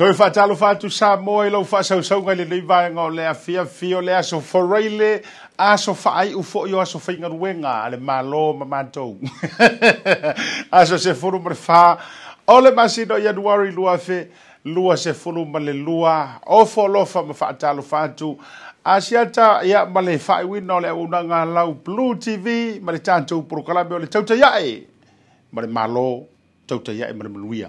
Tau wha talo wha tu sa moe lau wha sau sau ngai le nei vai ngau le a fia fio le aso whoreile aso wha ai ufo i o aso wha inga ruenga ale ma lo ma mantou. aso se furu mre wha o le masino i anuari lua fe lua se furu ma le lua o fo lo wha ma wha talo wha tu a si ata ia ma le wha iwi no le unanga lau Blue TV ma le tantou porokalame o le tauta iae ma le ma lo tauta iae ma le maluia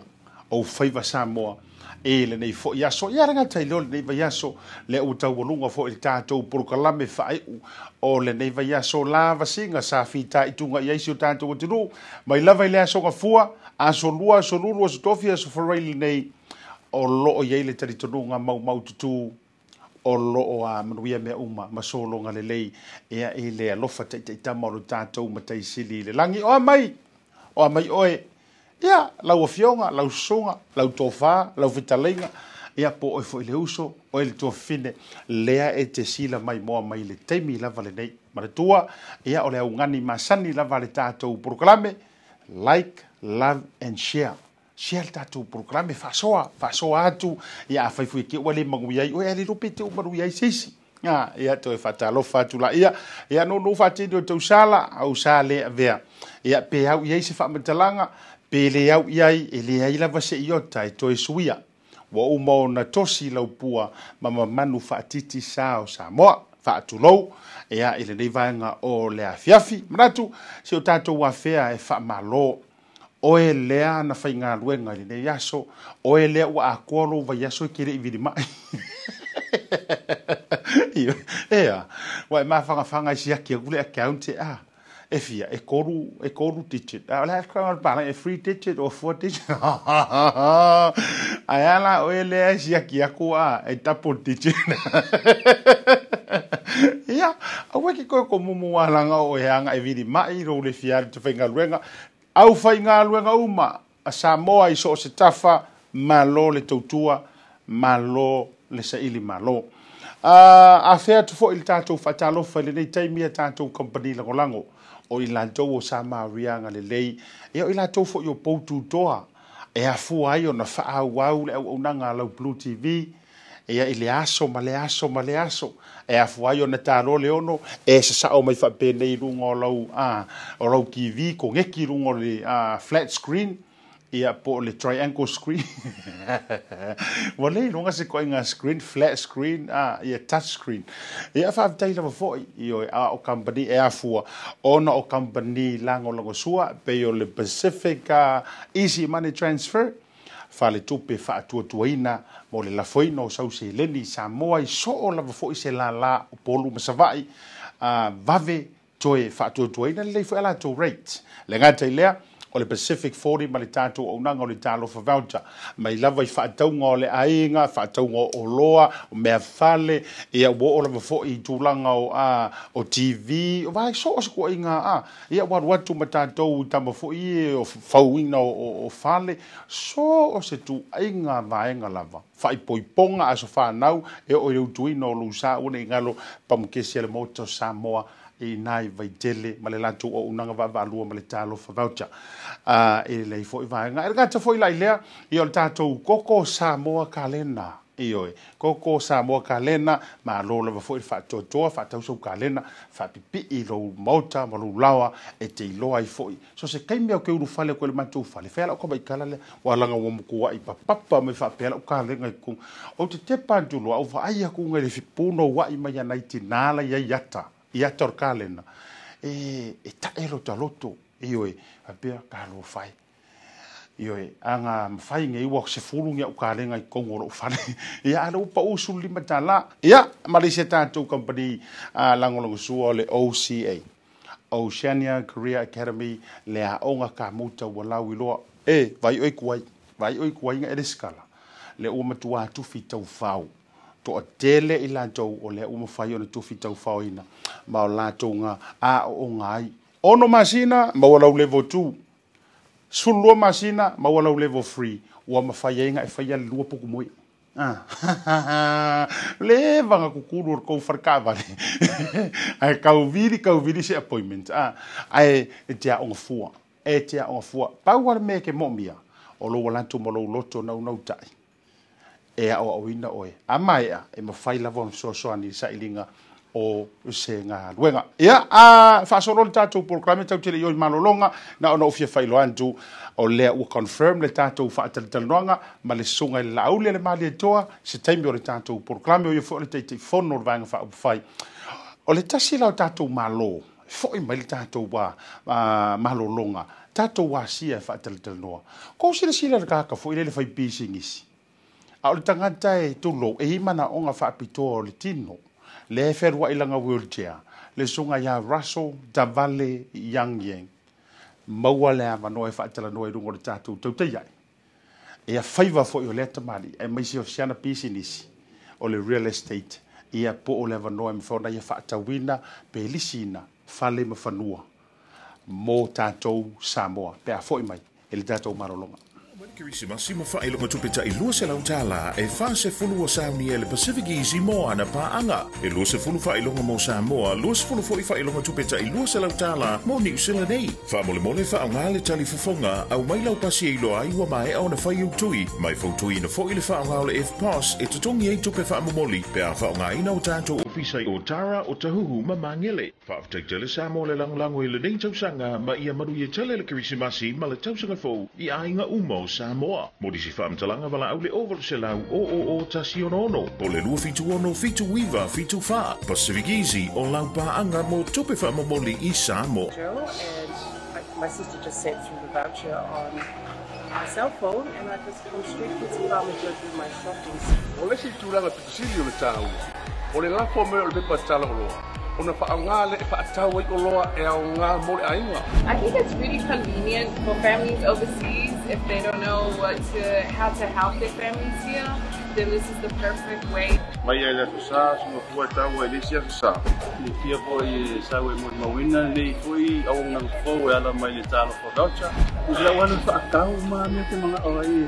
o faiva Samoa. moa e le nei fo ia so ia ranga tai lol nei vaia so le o tau o lunga fo i tātou porukalame whae u o le nei vaia so la vasinga sa fi tā i tunga i aisio tātou o tiru mai lava i lea so fua a so lua so lulu a so tofi a so whareili nei o lo o yeile tari tonu nga mau mau tutu o lo o a manuia mea uma ma so lo nga lelei ea e lea lofa tai tai tama o lo tātou ma tai sili le langi o a mai o a mai oe ia lau afioga lau soga lau tofā lau fetalaiga ia po oe foʻi le uso oe le tuafine lea e te sila mai moa mai le taimi lava lenei ma le tua ia o le augani masani lava le tatou proklame like love and share share le tatou proklame faasoa faasoa atu ia afaifuiki ua le magui ai oe a le lope teu marui ai seisi a ia toe faatalofa atu laia ia nonou faatini o tausala au sa lea vea ia pe au i ai se faamatalaga pe le au iai e le ai lava se iota e toe suia ua uma ona tosi laupua ma mamanu faatiiti sa o samoa faatulou e a i lenei vaega o le afiafi manatu si o tatou afea e faamālō o e lea na faigaluega i lenei aso o e lea ua akoa lou vai aso i kelei vilimai ea ua e mafagafaga i siaki agu le akaunti a ah e fia, e koru, e koru digit. A ola hafka wala pala, e three digit or four digit. Ai ala oe lea e si aki aku a, e double digit. Ia, a weki koe ko mumu wala o e anga e viri mai ro le fia te fai ngā luenga. Au fai ngā luenga uma, a Samoa i so se tafa, ma lo le tautua, ma lo le saili ma lo. Uh, a fea tu fo il tātou fatalo fai le nei taimia tātou company lango lango o i lantou o samaria galelei ia e o i latou foʻi o poututoa e afua ai ona faaauau le auaunaga a lau blue tv ia e i le aso ma le aso ma le aso e afua ai ona talo le ono e sasaʻo mai faapenei luga o lau o lau kivi ko geki luga o le flat screen uh, ia po le triangle screen. Wale lunga se koinga screen, flat screen, a ah, ia touch screen. Ia fa avitai lava fo i o a o company e afua. Ona o company lango lango sua, pe yo le Pacific uh, Easy Money Transfer. Fa le tupe fa atua tuaina mo le lafoina o sau se leni sa moa i so o lava fo i se la la o polu masavai. Uh, vave toe fa atua tuaina le leifu e la to rate. Lengatai lea. Lengatai lea o le Pacific 40 ma le tātou o nanga o le tālo fa vauta. Mai lava i whaatounga o le aenga, whaatounga o loa, o mea whale, e a wo ola mafo i tūlanga o, TV, o vai so o sako inga a, e a wad watu ma tātou i tamba fo i e o whauina o, o, o whale, so o se tū inga vaenga lava. Whai poiponga aso whanau, e o i reutuina o lusa, o ne ingalo, pamukesi ele moto Samoa, e nai vai tele ma le lantu o unanga va valua ma le talo fa voucher a e le fo i vai nga e ga tfo i lai le i o tato koko sa mo kalena i oi koko sa mo kalena ma lo le fo i fa to to fa tau so kalena fa pipi i lo mota ma lo lawa e te lo ai fo i so se kai me o ke uru fa le ko le matu fa le fa la ko vai kala le wa langa wo mo kuwa i pa papa me fa pe la ka le ngai ku o te te pa ndulo au fa ai ku ngai le fi puno wa i ma ya 19 la ya yata ia torkalena e e ta ero ta loto ioe a pia ka lo fai ioe anga mfai nge iwa se fulu nge ukale nga ikongo lo fane ia ala upa usul lima ta la ia malaysia tatu company a uh, le OCA Oceania Korea Academy le a onga ka muta wa la wiloa e vai oi kuai vai oi kuai nga ereskala le o matua tu fitau fau to atele i la tau o le uma fai ona tufi tau fawina ma o la tau nga a o ngai. Ono masina ma wala u level 2. Sulua masina ma wala u level 3. Ua ma fai e nga e fai ala lua puku mui. Ah. Le vanga kukuru or kou farkava le. Ai kau viri kau viri se appointment. Ah. Ai e tea onga fua. E tea onga fua. Pau wala me ke momia. Olo wala tu molo loto na unautai e a oa uina oe. A mai a e ma fai lavo so so ani sa ilinga o se ngā luenga. Ia, a whaasoro le tātou programe tau tele ioi malolonga na ono ufia fai lo andu o lea ua confirm le tātou whaatalitalanoanga ma le sunga le lauli le maali e toa se taimi o le tātou programe o iofo le teitei fono le vanga whaapu fai. O le tasi lau tātou malo, fo'i mai le tātou wā malolonga, tātou wā sia e whaatalitalanoa. Kou sila sila le kaka fo'i le le fai bisingisi a e o le tagata e tolo e ima na oga faapitoa o le tino le ferua i laga wheelchair le suga iā russell davale youngyeng maua le avanoa e faatalanoa i luga o le tatou tautai ai e a faiva foʻi o lea tamali e maisi o siana pisinisi o le real estate ia po o le avanoa e mafaona ia faatauina pe lisiina fale ma fanua mo tatou samoa pe a foʻi mai e le tatou malologa kirisimasi matupe tupe taʻilua se lautala e fulu o saunia e le Pacific Easy moa na paaga e lua se mo samoa ilo foʻi faailoga tupe lua se lautala mo usila nei faamolemole faaaogā le talifofoga au mai pasi e iloa ai ua au ona fai utui. mai fautuiina foʻi le faaaogā o le Pass e totogi ai tupe faamomoli pe a faaaogāina o tatou ofisa i tara o tahuhu ma magele faafetaitele sa mo le lagolago i lenei tausaga ma ia ye tele le kirisimasi ma le tausaga fou i aiga uma o sa Samoa. Modisi whamtalanga wala aule over se lau o o o tasion ono. O le lua fitu ono fitu iwa fitu wha. Pasirigizi o lau paanga mo tupe whamamoli i Samoa. And my sister just sent through the voucher on my cell phone and I just come straight to the mama to do my shopping. O le si tūlanga pitusiri o le tāu. O le lafo mea o le pepa tāla o loa. ona mole ainga. I think it's really convenient for families overseas if they don't know what to, how to help their families here, then this is the perfect way. Mai fua tau a Ni fia po i sā e mori mawina, nei fui au ngang fau e ala mai le tālo fo gaucha. Ni la wana whaatau mā mea te mga orai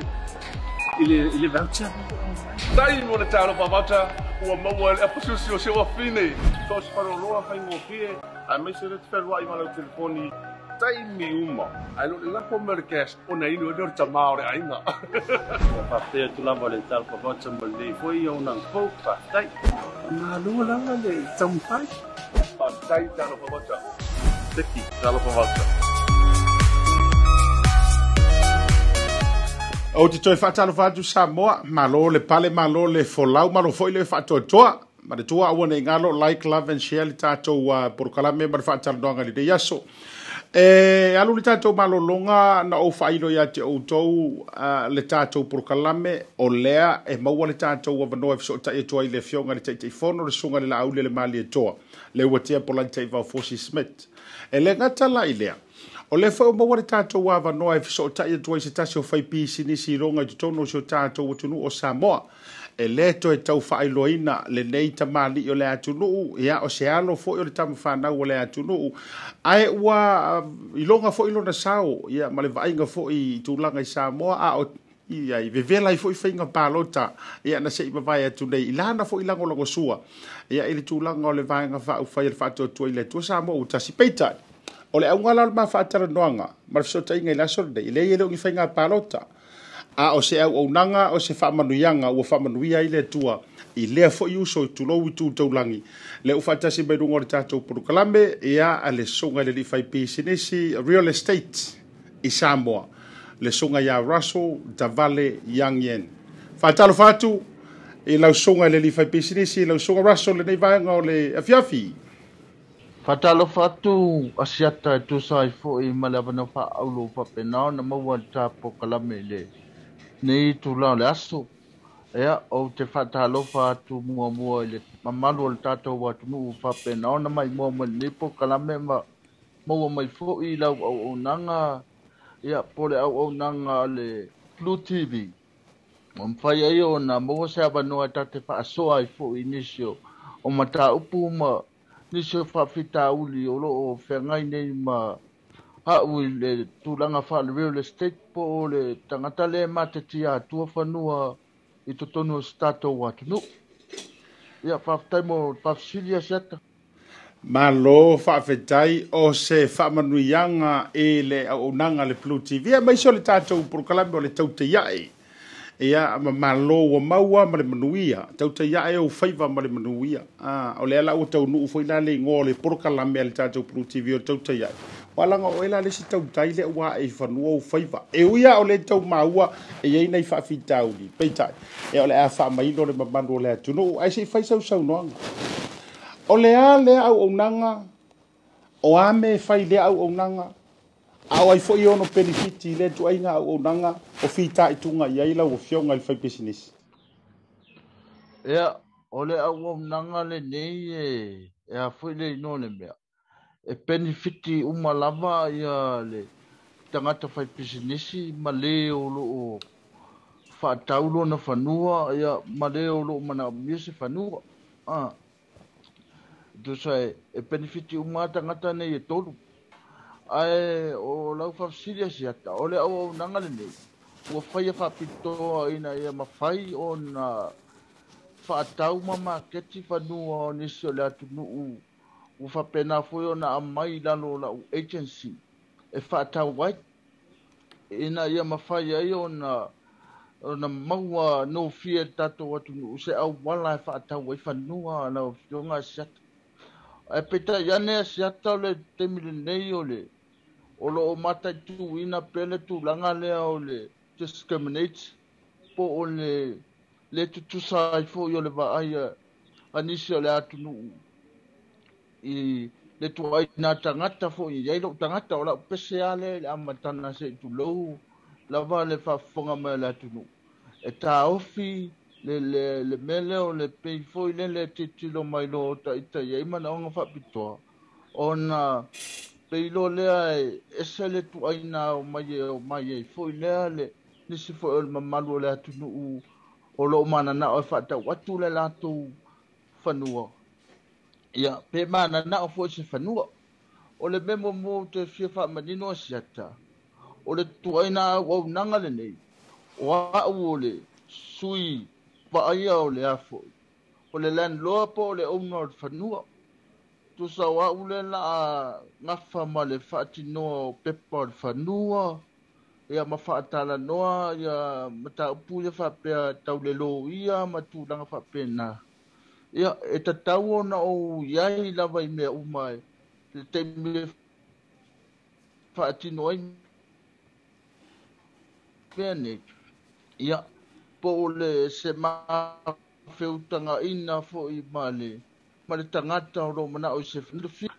i le voucher. Tai mo le tālo ua maua e apa siu siu siu afine. Tau si paro roa hai ngō pie, a mei se rete whero ai mana telefoni. Tai mi uma, ai lo lila po mele kēs, o nei inu e dora ta maore ainga. Ua papea tu lava le tal pa vata mo le fwoi au pou, pa tai. Nā lua langa le tamu pai. Pa tai tala pa vata. Tiki, tala pa vata. O te toi whātaro whātu Samoa, malo le pale malo le folau, malo foi le whātoatoa. Ma te toa awa nei ngalo, like, love and share li tātou uh, porukalame, ma le whātaro noanga li te yaso. E, alu li tātou malo longa na o whairo ia te outou uh, le tātou porukalame, o lea e maua le tātou wa vanoa fiso ta e toa i le fionga li te te fono, le sunga le la aule le mali e toa. Le ua tia polani vau Fosi Smith. E le ngata la i lea. O le fai o mawa le tātou wa vanoa e fiso o tai atua i se tasi o fai pisi ni si ronga i tutono si o tātou o tunu o Samoa. E le to e tau fai loina le nei tamali o le atunu e a o se alo fo i o le tamu whanau o le atunu. Ae ua uh, i longa fo i lona sao i a male vainga fo i tūlanga i Samoa a o i a i vevela i fo i whainga pālota i a na se i mawai atu nei. I lana fo i lango lango sua i a i le tūlanga o le vainga fa u fai le fatu atua i le tua Samoa u tasi peitai o le aunga lau maa whaatara noanga, mara fiso ta inga i lasore nei, le ele ongi whainga pālota, a o se au au nanga, o se whaamanuianga, ua whaamanuia i le tua, i lea fo i uso i tu lo i tu tau langi. Le ufata si mai rungo le tātou purukalame, e a a le sunga le li fai pisi nisi, real estate i Samoa. Le sunga ya Russell Davale Young Yen. Fatalo fatu, i lau sunga le li fai pisi nisi, i lau sunga Russell le nei vanga o le afiafi. afi. fatalo faatu asiata e tusa ai foʻi ma le avanau faaaulu faapena ona maua le tapokalame i le nei tula o le aso ea ou te faatalofa atu muamua i le mamalu o le tatou atunuu faapena ona mai muamua lenei pokalame ma maua mai foʻi i lau auaunaga ia po le auaunaga a le flu tv o mafai ai ona maua se avanoa e tate faasoa ai foʻi inisio o mataupu ma ni se fa fita uli o lo o fengai nei ma a ui le tūranga wha le real estate po o le tangata le mate ti a tua whanua i to tonu o stato watu. Nu, ia whaftai mo pafsili a seata. Ma lo whaafetai o se whaamanuianga e le au nanga le Pluto TV. Ia mai so le tātou porukalame o le tau te iai e a malo o maua ma le manuia tau te ia e o faiva ma le manuia o le ala o tau nuu foi la le ngō le poroka la mea le tātou pru tivi o tau te ia walanga o ela le si tau tai le ua e whanua o faiva e uia o le tau maua e ei nei whaafi tau ni peitai e o le a wha mai no le mamanu o le atu nuu a se fai sau sau noanga o le a le au au nanga o ame fai le au au nanga au ai foi ono penifiti le tu ai nga o nanga o fita i tunga i aila o fio ngai fai business ea ole au o nanga le nei e e a foi le ino le mea e penifiti uma lava i a le tangata fai business ma le o lo o fa taulo na fanua ya o lo mana mise fanua a ah. e penifiti uma tangata nei e tolu ai o lau e fafasilia si ata o le auaunaga lenei ua faia faapitoa ina ia mafai ona faatau ma maketi fanua o nisi o le atunuu ua faapena foi ona amai lalo lau agency e faatau ai ina ia mafai ai ona ona maua nofie tatou nu se auala e faatau ai fanua na fioga asiata e petaiane asiata o le temi lenei le o lo o mata tu ina pele tu langa le o le discriminate po o le le tu tu sai fo yo le va ai eh, anisio le atu nu i le tu ai na tangata fo i yai lo tangata o la pese ale le amatana se tu lo la va le fa fonga me le atu nu e ta ofi le le le mele o le pei fo i le le titilo mai lo ta ita yai mana onga fa pitoa ona le ilo lea e esa le tuaina o mai e o mai e foi lea le nisi foi o le mamalu o le atunuu o loo mananao e faatau atu le latou fanua ia pe mananao foi se fanua o le mea muamua te fia faamanino asiata o le tuaina auaunaga lenei o a'u o le sui fa'aia o le a fo'i o le landloa po o le auna o le fanua tu sa wa ule la nga fa ma le fa ti no pepa le fa nua ia ma fa atala noa ia ma ta upu ia fa pe tau le lo ia ma tu langa fa pe na ia e ta tau o na o iai lava i mea umai le te me fa ti no i pe ne ia po le se ma feutanga ina fo i male ia ma le tagata o lo manaʻo i se filafia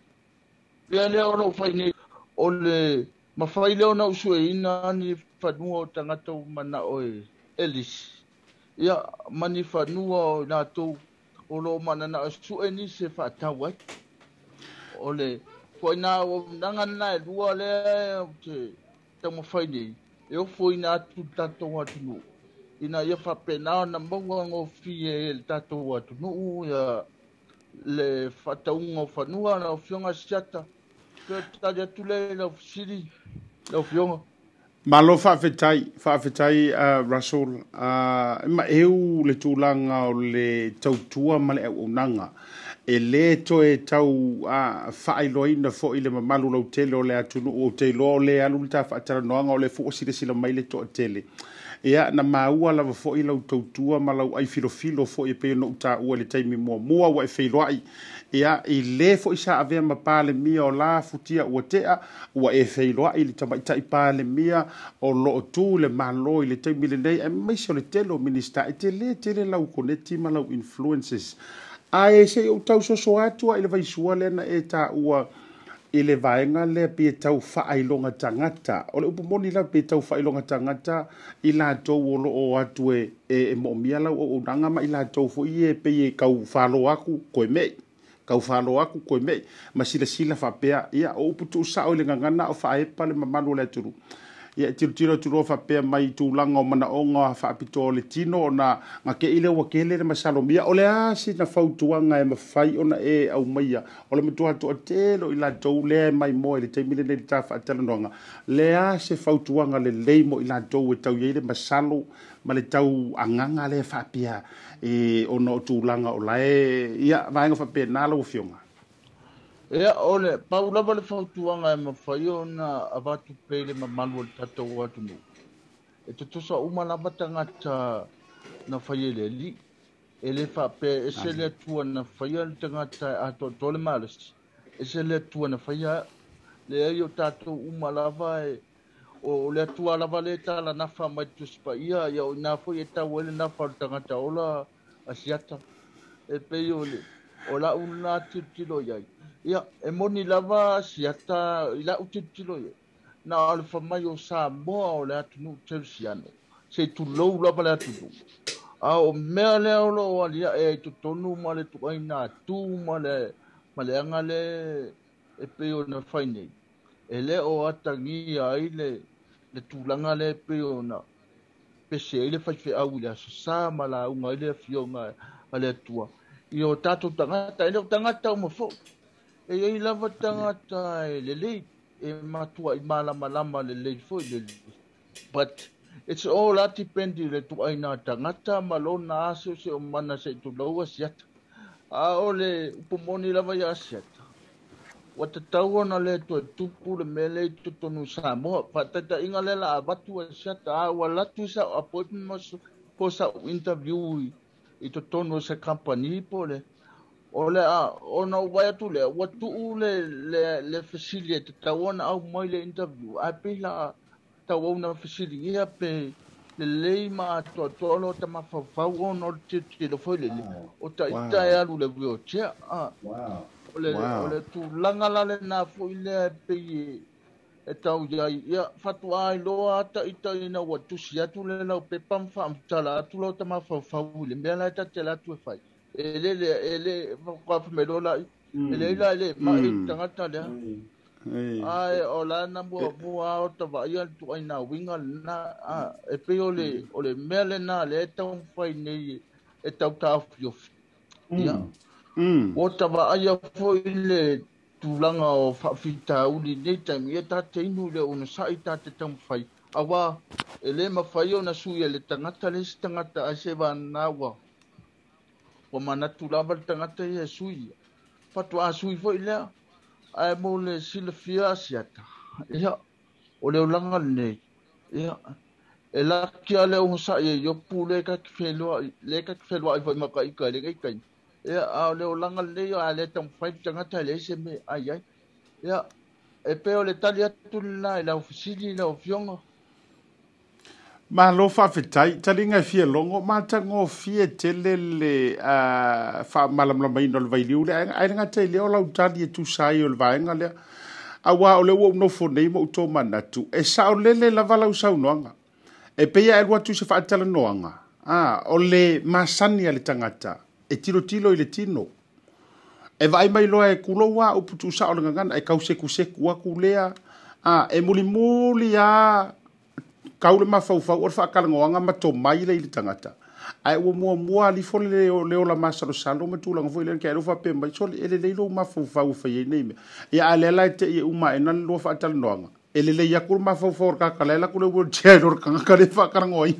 pea lea o lou fai nei o le mafai lea ona usueina ani fanua o tagata o manaʻo e elis ia ya, mani fanua o i latou o loo mananaʻo sue ni se faatau ai o le foina ua unaga lana e lua lea te taumafai ya, nei e ofoina atu tatou atunuu ina ia ya, faapena ona maua agofie e le tatou atunuu ia le fataunga o whanua na o fionga siata. Kua tari atu le na o siri na o fionga. Malo whaafetai, whaafetai uh, Russell. Uh, ma eu le tūlanga o le tautua male au unanga. E le to e tau uh, whaailoi na fo i le mamalu lau tele o le atunu o te lo o le alu le ta whaatara noanga o le fuosire sila mai le to tele. Uh, ea na maua lava foʻi lau tautua ma lau aifilofilo foʻi e pei o noʻu taʻua le taimi muamua ua e feiloaʻi ia i lē foʻi sa avea ma palemia o la futia ua teʻa ua e feiloaʻi i le tamaʻitaʻi palemia o loo tu le malo i le taimi lenei ae maisi o le tele o minista e telē tele lau koneti ma lau influences ae seʻi ou tausoaso atu ai le vaisua lea na e taʻua i le vaega lea pe tau faailoga tagata o le upumoni la pe tau faailoga tagata i latou o loo atu e, e, e moomia lau auaunaga ma i latou i e pei e kau falo aku koe mei kau falo aku koe mei ma silasila faapea ia o upu tuusaʻo i le gagana o faaepa le mamalu o le aturu ia tirotiro tu rofa pe mai tu langa o mana onga fa apito tino na nga ke ile wa kele le masalo mia ole a si na fa tu nga e mafai ona e au mai ia ole me tua tu atelo ila tou mai mo ile te mile le ta fa atelo nga le a se fa tu nga le le mo ila tou e tau ile masalo ma le tau anganga le fa pia e ona tu langa ola e ia vaenga fa pe na lo fiona E ole, pau lava le fautuanga e mawhaio na avatu pele ma malu al tato o atu nu. E te tosa umalama tangata na whaie le li. E le wha pe e se le atua na whaia le tangata e a to tole malas. E se le atua na whaia le ai o tato umalava e o le atua lava le tala na wha mai tu spa ia ia o na whaia e tau ele na wha tangata ola asiata. E pe o le, o la unna tiro tiro iai. ia e moni lava siata i la'u tilotilo ia na o le famai o samoa o le atunuu telusiano seitulou lava le atunuu a o mea lea o loo alia'e ai totonu ma le tu'aina atū ma le ma le aga le e pei ona fai e lē o atagia ai le le tulaga le pei ona pese ai le faifeau i le asosā ma lauga ai le afioga a le atua ia o tatou tagata e leo tagata uma fo'i e eh, ai lava tagata e lelei e eh, matuaʻi malamalama lelei foʻi lelei but its all that atipendi le tuaina tagata ma lona aso se o mana seʻitulau asiata aʻole ah, upu moni lava ia asiata ua tatau ona lē lah toe tupu le mea lei totonu samoa faataitaʻiga le laavatu asiata a ua latu saʻo ah, apoipemaso po saʻo interviu i totonu o se kampani po le o le a ona uai atu lea ua tu'u le le le fesili e tatau ana aumai le interview ae la tauau na fesili ia pe lelei ma atoatoa lo tamafaufau ona o le tietilo foi lele o taʻita e alu le wheelchair a o le o le tulaga la lenā foʻi lea e pei e tau iai ia fatuā iloa ataʻita ina ua tusi atu le lau pepa ma faamutala atu lau tamafaufau i le mea la e tatele atu e fai E lele, e le, fokwaf me do la e. Hmm. E lele, e le, ma e tangata le. A e, o la, nanmou, anmou, a, o taba e al, tu ay nan, eh. winga, nan, a, e peyo le, hmm. o le, me ale nan, le, etan wang fay, ne, etan wang fay, yo, fiyan. O taba, a, yo, foy, le, tu langa, o, fa, fita, u, li, ne, ta, mi, e ta, te, inu, le, un, sa, i, e, ta, te, tan, fay. Awa, e le, ma fay, yo, na, su, ye, le, tangata, le, si, tangata, a, se, wan, na, wak. wa mana tu lava tanga te ye sui fa tu a sui fo ile ai mo le sil fia sia ta ya o le langa ne ya e la kia le o sa ye yo pu le ka kfelo le ka kfelo ai fo ma ka ka le ka ka ya a le o langa ne yo a le tam fa tali atu na e ofisili la ofiongo ma lo fa fitai tali nga fie longo ma ta ngo fie telele a uh, fa malam lo mai no le vailiu le ai nga te le ola utali e tu sai o le vai nga le a wa ole wo no fo nei mo to mana tu e sa o lele la vala usa no nga e pe ya elwa tu se fa tala no nga a ah, ole ma sani ale tangata e tiro tilo ile tino e vai mai lo e kulo wa o putu sa o nga nga e kause kuse kua kulea a ah, e muli muli a ah, kau le mafaufau o le faakalagoaga ma tomai lei le tagata ae ua muamua alifo le leo la salo ma tulaga foi lena keailo faapea mai so e lelei lou mafaufau fau faia nei mea ia a lea la e teʻi e umaena le lua faatalanoaga e lelei aku le mafaufau o le kakalai e laku le ua tiailo le kagaka le faakalagoai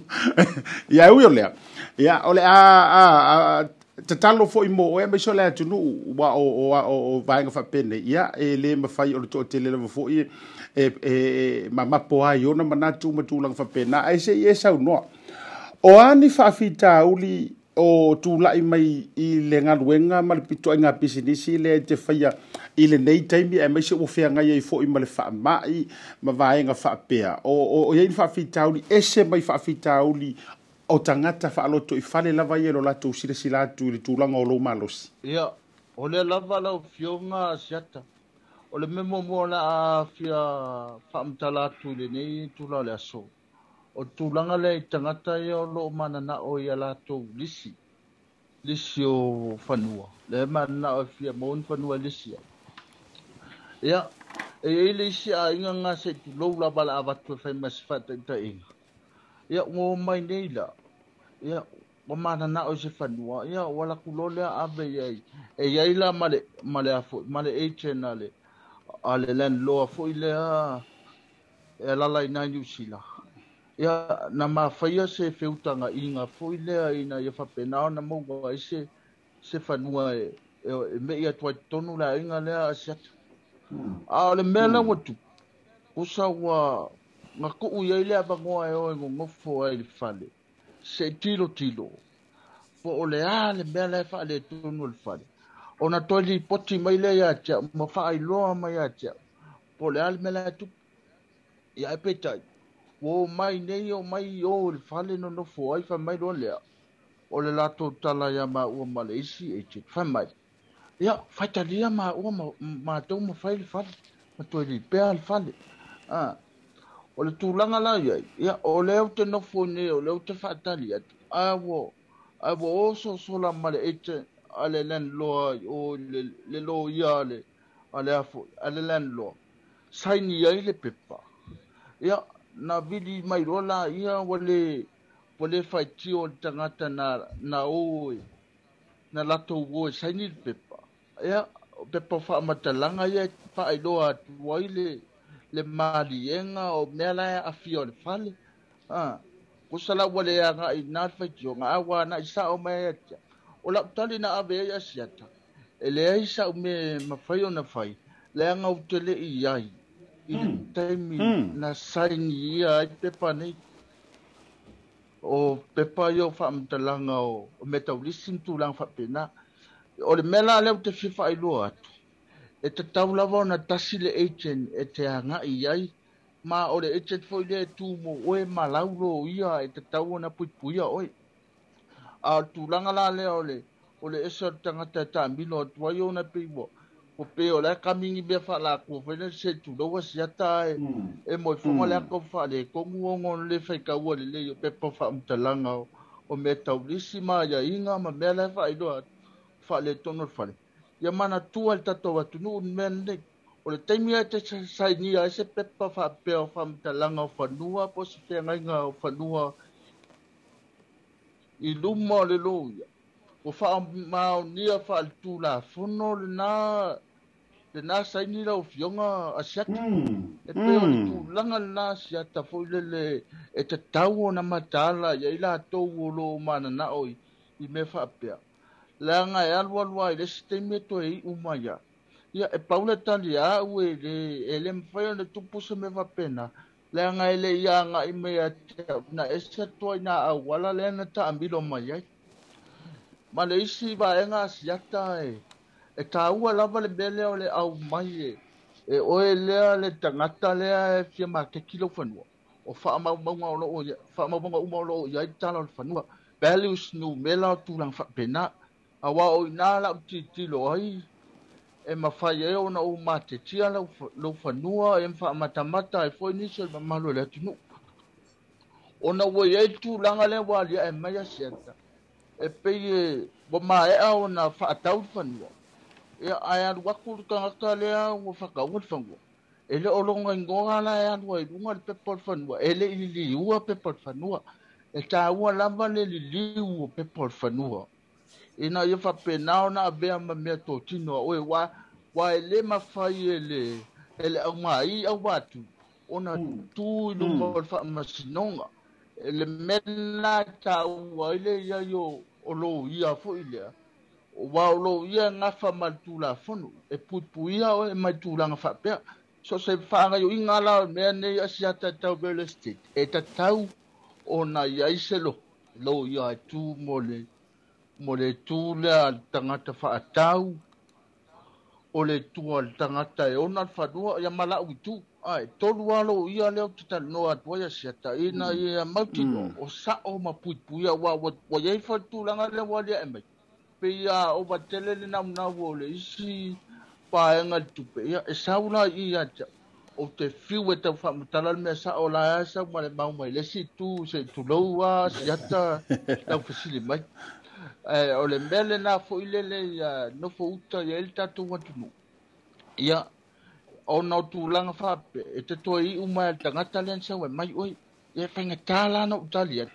ia e ui o lea ia o le a tatalo foʻi mo oe mai so le atunuu ua o vaega faapea nei ia e lē mafai o le toʻatele lava foʻi e, e e ma ma po ai ona ma na tu ma tu lang fa pena ai se ye sa no o ani fa fita uli o tu lai mai i le nga luenga ma le pito nga business le te fa ya i le nei taimi e mai se o fia nga ye fo i ma le fa ma i ma va nga fa pe o o ye ni fa fita uli e se mai fa fita uli o tangata fa lo to i fa le lava ye lo la tu sile sila tu le tu lang o lo malos ya o le lava la o fio nga siata o le mea muamua o le a afia faamatala atu i lenei tula o le aso o le tulaga lea i tagata ia o loo mananao ia lisi lisi o fanua le mananao e fia mauni fanua e lisi ai ia e ai le isi aiga gasaitulou lava le avatu e faimasi faataʻitaʻiga ia ua mai nei la ia ua mananao i se fanua ia ua lakulole aave i ai e iai la ma e le afoi ma le agent a le a le landloa foʻi lea e lalainaini usila ia na mafaia se feutagaʻiga foʻi lea ina ia faapena ona maua ai se se fanua e e, e meʻi atu aitotonu laaiga lea asi atu a o le mea hmm. laua tupu usa ua gaku'u iai le avagoa e o oe gogofo ai le fale se tilotilo po o le ā le mea lae faaletonu e o le fale ona toli poti mai le ya cha ma fai ai lo ma ya cha po le al mela tu ya e pe tai wo mai nei o mai o le fale no no fo fa mai lo le o le lato tala ya ma o ma le isi e che fa mai ya fa ta le ya ma o ma ma to ma fai le fa ma to pe al fale a o le tu langa la ya ya o le o te no fo nei o le o te fa ta le ya a wo a wo o so so la ma le e che ale landlord o le, le lo ia le ale afo ale len loa saini ai le pepa ia na vili mai rola ia wale wale faitio o le tagata na, na o na latou oe saini le pepa ia pepa faamatalaga ia faailoa atu ai le le maliega o mea la afia o le fale ah. ko sala wale aga ina le faitioga auā na i saʻo mai atia o la tali na ave ya siata ele ai me mafai ona fai le anga o tele i ai hmm. taimi hmm. na sai ia ai te pane o pepa yo fam mtalanga o, o me tau lisin tu lang fa pena o le mela le o te fifa ai lua atu e te tau lava ona tasi le agent e te anga i ma o le agent fo i le tu mo oe ma laulo ia e te tau ona pui pui a oe atulaga la lea ole o le ese tagata e taamino atu ai ona peiua o pe o lae kamigi mea faalakua faina se tulou asiata e e moifoga le akau faalekogu oga ona le faikaua lelei o pepa faamatalaga o o mea taulisi maiaiga ma mea lae faailoa atu faaletono le fale ia manatua le tatou atunuu le mea lelei o le taimi ai te sainia ai se pepa faapea o faamatalaga o fanua po se feagaiga o fanua i luma o le la ua faamaonia faaletulafono lenā lenā saini a mm, e mm. asiata e pea o le tulaga lenā asiata foi lele e tatau ona matala iai latou o loo mananao i mea faapea leaga e alualu ai lesi taimi e toe iʻu mai a ia e paula taliaʻu ele e le e mafai ona tupu se mea pena. le nga ile ya nga ime ya na ese toi na a wala le na ta ambilo ma yai. Ma le isi ba e nga si yata e. E ta ua lava le bele o le au mai e. E oe lea le tangata lea e fia ma ke kilo fanua. O faa ma maunga o loo ya. Faa ma maunga uma o loo ya i tala o fanua. Bele usinu me lao tu lang fa pena. A wa o ina la uti tilo hai. Hai. E ma faye yo na ou matetia la ou fanoua, e mfa matamata, e foy nisyo, e mamalwele ati nou. Ona weye itou langa le wale, e maya sienta. E peye, wama e a, ona fa ata ou fanoua. E a yan e wakou luka nga kale a, wafaka ou fanoua. E le olonga ingonga la, e an e wale pepou fanoua. E le ili yuwa pepou fanoua. E ta wala wale li li yuwa pepou fanoua. ina ia faapenao na avea ma mea totino aoe ua ua e lē mafai ele e le aumāi aua atu ona hmm. tu i hmm. lua o le faamasinoga e le mena taua ai leia io o lou ia foʻi lea ua o lou ia e gafa ma le tulafono e puipuia oe e mai tulaga faapea so se faagaioiga ala mea nei asia tatau real estate e tatau ona iai selo lou ia e tu mo le mo le tūle al tangata whaatau, o le tūle al tangata e ona al whanua, ia mala ui Ai, tōru alo ia leo te tani noa atua ia siata, ina mm. ia mauti mm. o sa o ma pui pui a wā, wā iei whatū langa le wā lia emai. Pe ia o ba tele le nau nau o le isi, pā e ngal tupe ia, e sauna i ia o te fiu e tau whamutala me sa o la asa, ma le mau mai si tu se tu loua, siata, tau fesili mai. eh o le mele na fo ile le ya no fo uta ya el tatu watu no ya o no tu lang fa e te to i uma el tanga talen sa we mai oi e fenga tala no talia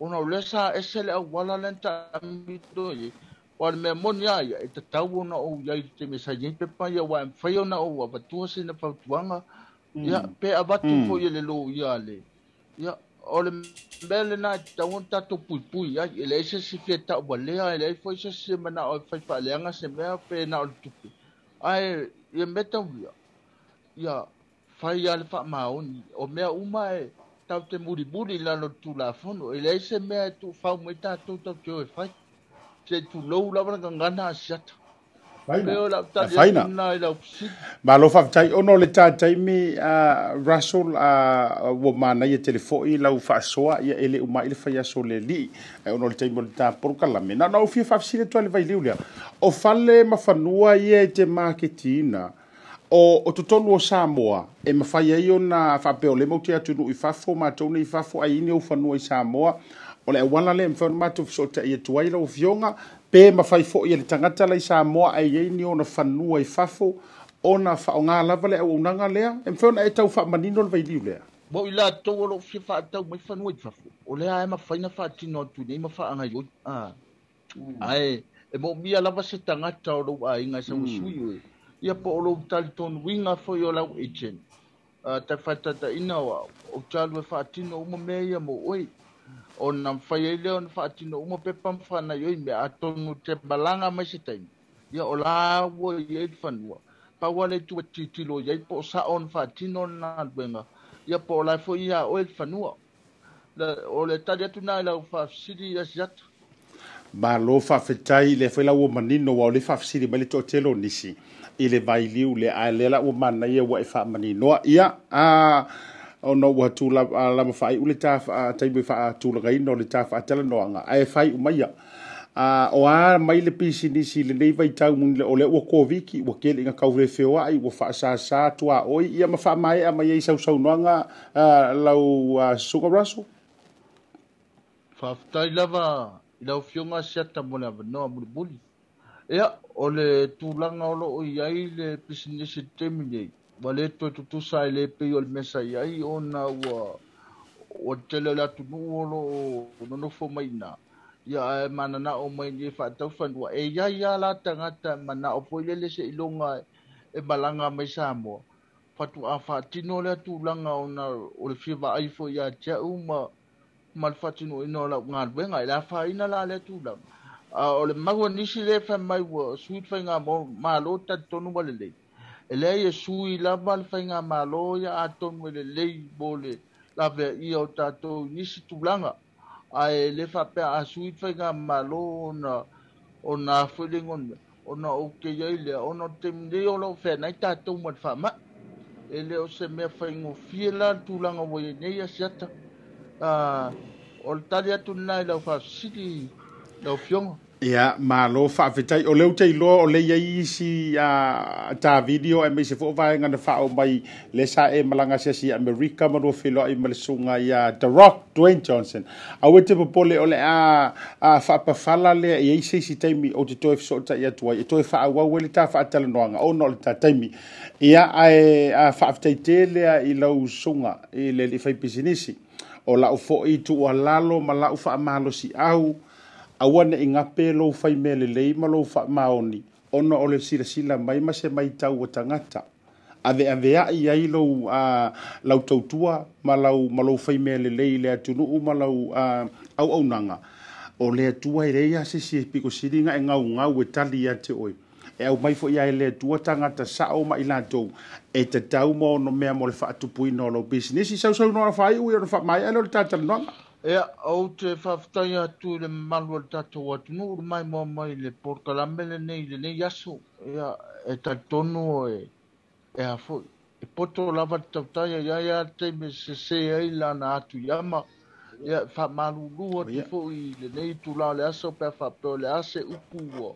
o no le sa ese le wala len ta mi to i o me mon ya ya e te tau no o ya te me sa ye te pa ya e wa en fa yo na o wa tu se na fa tuanga ya mm. pe abatu fo mm. ile lo ya le ya o e le mea lenā tauga tatou puipui ai e leai se sefia taʻua lea e leai foi se se mana o faifaaleaga se mea pe na o e, e le tupe ae ia mea tauia ia fai a le faamaoni o mea uma e tau te mulimuli lalo tulafono e leai se mea e tuufau mai tatou tauteo e fai se tulou lava na gagana asiata faina ma lo fa tai ono le tai tai mi a uh, russell a uh, wo ma na ye telefoni la u fa so ya ele u ma ile fa ya so le li e ono le tai mo ta por kala me na no fi fa si le toile vai le ulia o fa le ma fa nua ye te marketing o o totonu o samoa e ma fa ye ona fa pe ole mo te atu u fa fo ma to ni fa fo ai ni o fa nua i samoa o le wala le mfa ma tu so te ye toile o fionga pe fai fo i le tangata lai mo moa ai ei ni ona fanua i fafo ona fa o ngala vale au unanga lea e mfeona e tau fa manino le vaidiu lea mo i la tau alo fa atau mai fanua i fafo o lea e mafai na fa atino atu nei fa anga yo a hmm. ai e mo mia lava se tangata o lau a inga mo hmm. usui ue ia po o lau tali tonu winga fo i o lau agent ta fatata ina wa o talu e fa atino uma me ia mo oi ona mafai ai lea ona faatino uma pepa mafanai oi mea atonu te balaga mai se taimi ia o la ua i le fanua paua le tuatitilo i ai po o saʻo ona faatino ona aluega ia po o lae foʻi ia oe le fanua o le tali atu na i lau faafesili asi atu malo faafetai le fai lau manino wa o le faafesili mai le toʻatelo nisi i le vailiu le ae lea laʻua manaia ua e faamaninoa ia a uh, ona ua tu lava faaiʻu le tafaa taimi faatulagaina o le tafaatalanoaga ae faiʻu maia a o a mai le pisinisi lenei vaitau muni o le ua koviki ua keliga kaulefeo ai ua faasāsā tuaoi ia ma faamaeʻa mai ai sausaunoaga lau suga raso faafetai lava i laufioga siata mo le avanoa mulibuli ia o le tulaga o loo i ai le pisinisi temi nei valeto e tutusae lē pei o le mesa i ai ona ua ua tele o le atunuu o loo nonofo maina ia ae manana'o mai lie fa'ataufanua e ia ia la tagata mana'o poi le lese e malaga mai sa moa fatu'a fa'atino o le atulaga ona o le fia va'ai fo'i iā tia'u ma ma le fa'atinoina o la'ugaluega e la fāina la le atulaga o le maua nisi le famai ua suifaiga malo tatotonu ma lelei e lea ia sui lava le faiga mālō ia atonu e lelei o tatou nisi tulaga ae le faapea asui le faiga ona ona afuelegona ona ou keiai lea ona o temilei o la'u fenai tatou ma e le faamaʻi e lea o se mea faigofie la le tulaga ua iai e nei asiata o le tali atu lenā i lau lau fioga Ia, ma lo whaafetai, o leo te ilo, o le iai si uh, ta video, e mei se fuo vai ngana wha o mai lesa e malanga se si Amerika, ma lo whilo i malisunga i uh, The Rock, Dwayne Johnson. A wete pa pole o le a uh, uh, whaapafala le e i eise si taimi o te toi fisota i atuai, e toi wha a wawele ta wha atala noanga, o no le ta taimi. Ia, a e uh, whaafetai te lea i lau sunga i le li whaipisinisi, o la ufo i tu lalo, ma la ufa a malo si au, aua ne'i gape lou faimea lelei ma fa maoni ona ole le silasila mai ma se mai tau o tagata aveavea'i ai lou a lautautua ma lau ma lou faimea lelei i le o ma lau a au'aunaga o le atua i lei a se siepikosiliga e gaugau e tali ia te oe e au mai fo'i ae le atua tagata sa'o ma i latou e tatau ma no mea mo le fa'atupuina o lou bisinesi sausaunoa fai'u i fa mai ai lo le no e au te whaftai atu le malua le tatou atu nu ur mai mua mai le porkalamele nei le nei aso e a tai tonu e e a fo e poto lava te tautai a iai a te me se se ei lana atu yama e a wha malulu a te fo i le nei tu la le aso pe a whapto le ase upu o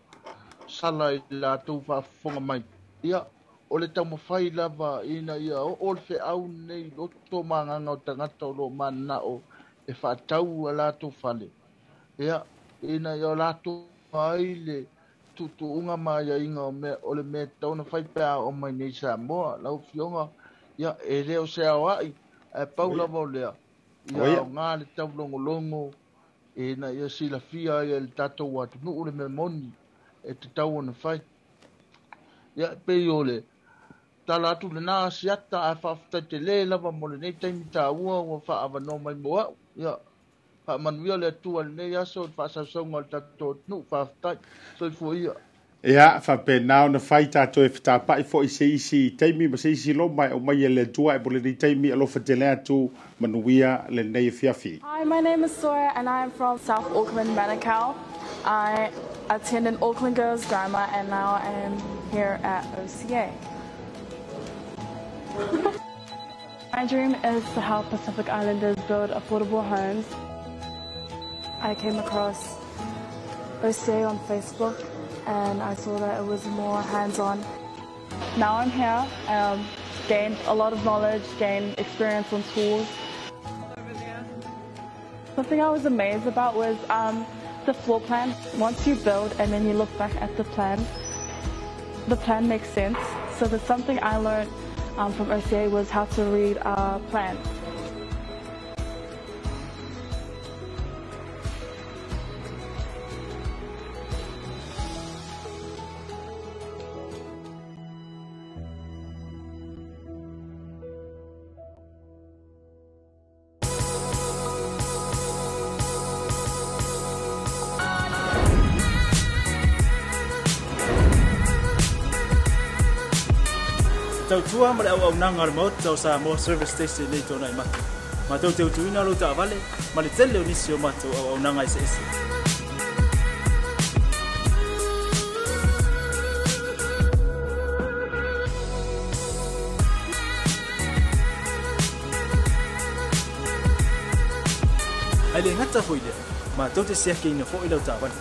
sala i la tau whafonga mai e a o le tau mawhai lava ina ia o orfe au nei loto ma nganga o tangata o lo ma na e whātau a lato whale. Ea, ena i o lato whaile, tutu unga mai a inga o, me, o le me tauna o mai ni sa moa, lau fionga, ia, e reo se au ai, e paula vau ya Ia, o ngā le tau longo longo, ena i a sila fia i e le tatou atu, nu ule me moni, e te tau ona whai. Ia, pei tala atu lenā siata mo ua mai le aso le ia ia tatou e se isi taimi ma se isi mai e le e mo taimi alofa atu manuia e fiafi Hi, my name is Soya, and I am from South Auckland, Manukau. I attended Auckland Girls Grammar and now I am here at OCA. My dream is to help Pacific Islanders build affordable homes. I came across OCA on Facebook and I saw that it was more hands-on. Now I'm here, um, gained a lot of knowledge, gained experience on tools. Something I was amazed about was um, the floor plan. Once you build and then you look back at the plan, the plan makes sense. So that's something I learned um, from RCA was how to read uh, plants. tua ma le au au nanga le maut tau sa mo service station nei tōna i matu. Ma tau teu tuina lo ta avale, ma le tele o nisi o matu au au nanga i se ese. Ai le ngata hoi le, ma tau te siake ina fo i lau ta avale.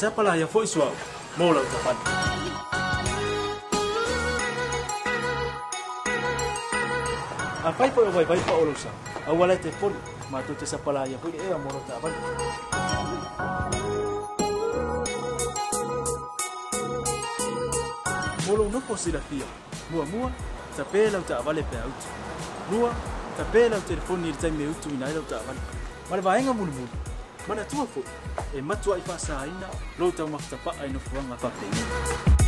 sepala ia foʻi suaʻu mo lau tapani afai foʻi o vaivai faʻolousa aua lae tefoni matou te sapala ia foʻi ea mo lau taʻapani mo lou nofo silafia muamua tapē lau taʻavale pea utu lua tapē lau telefoni i le taimi e utu ina ai lau taʻavale ma le vaega mulimuli mana tua fu e matua i fasa aina lo tau mafta pa aina fuanga fape ina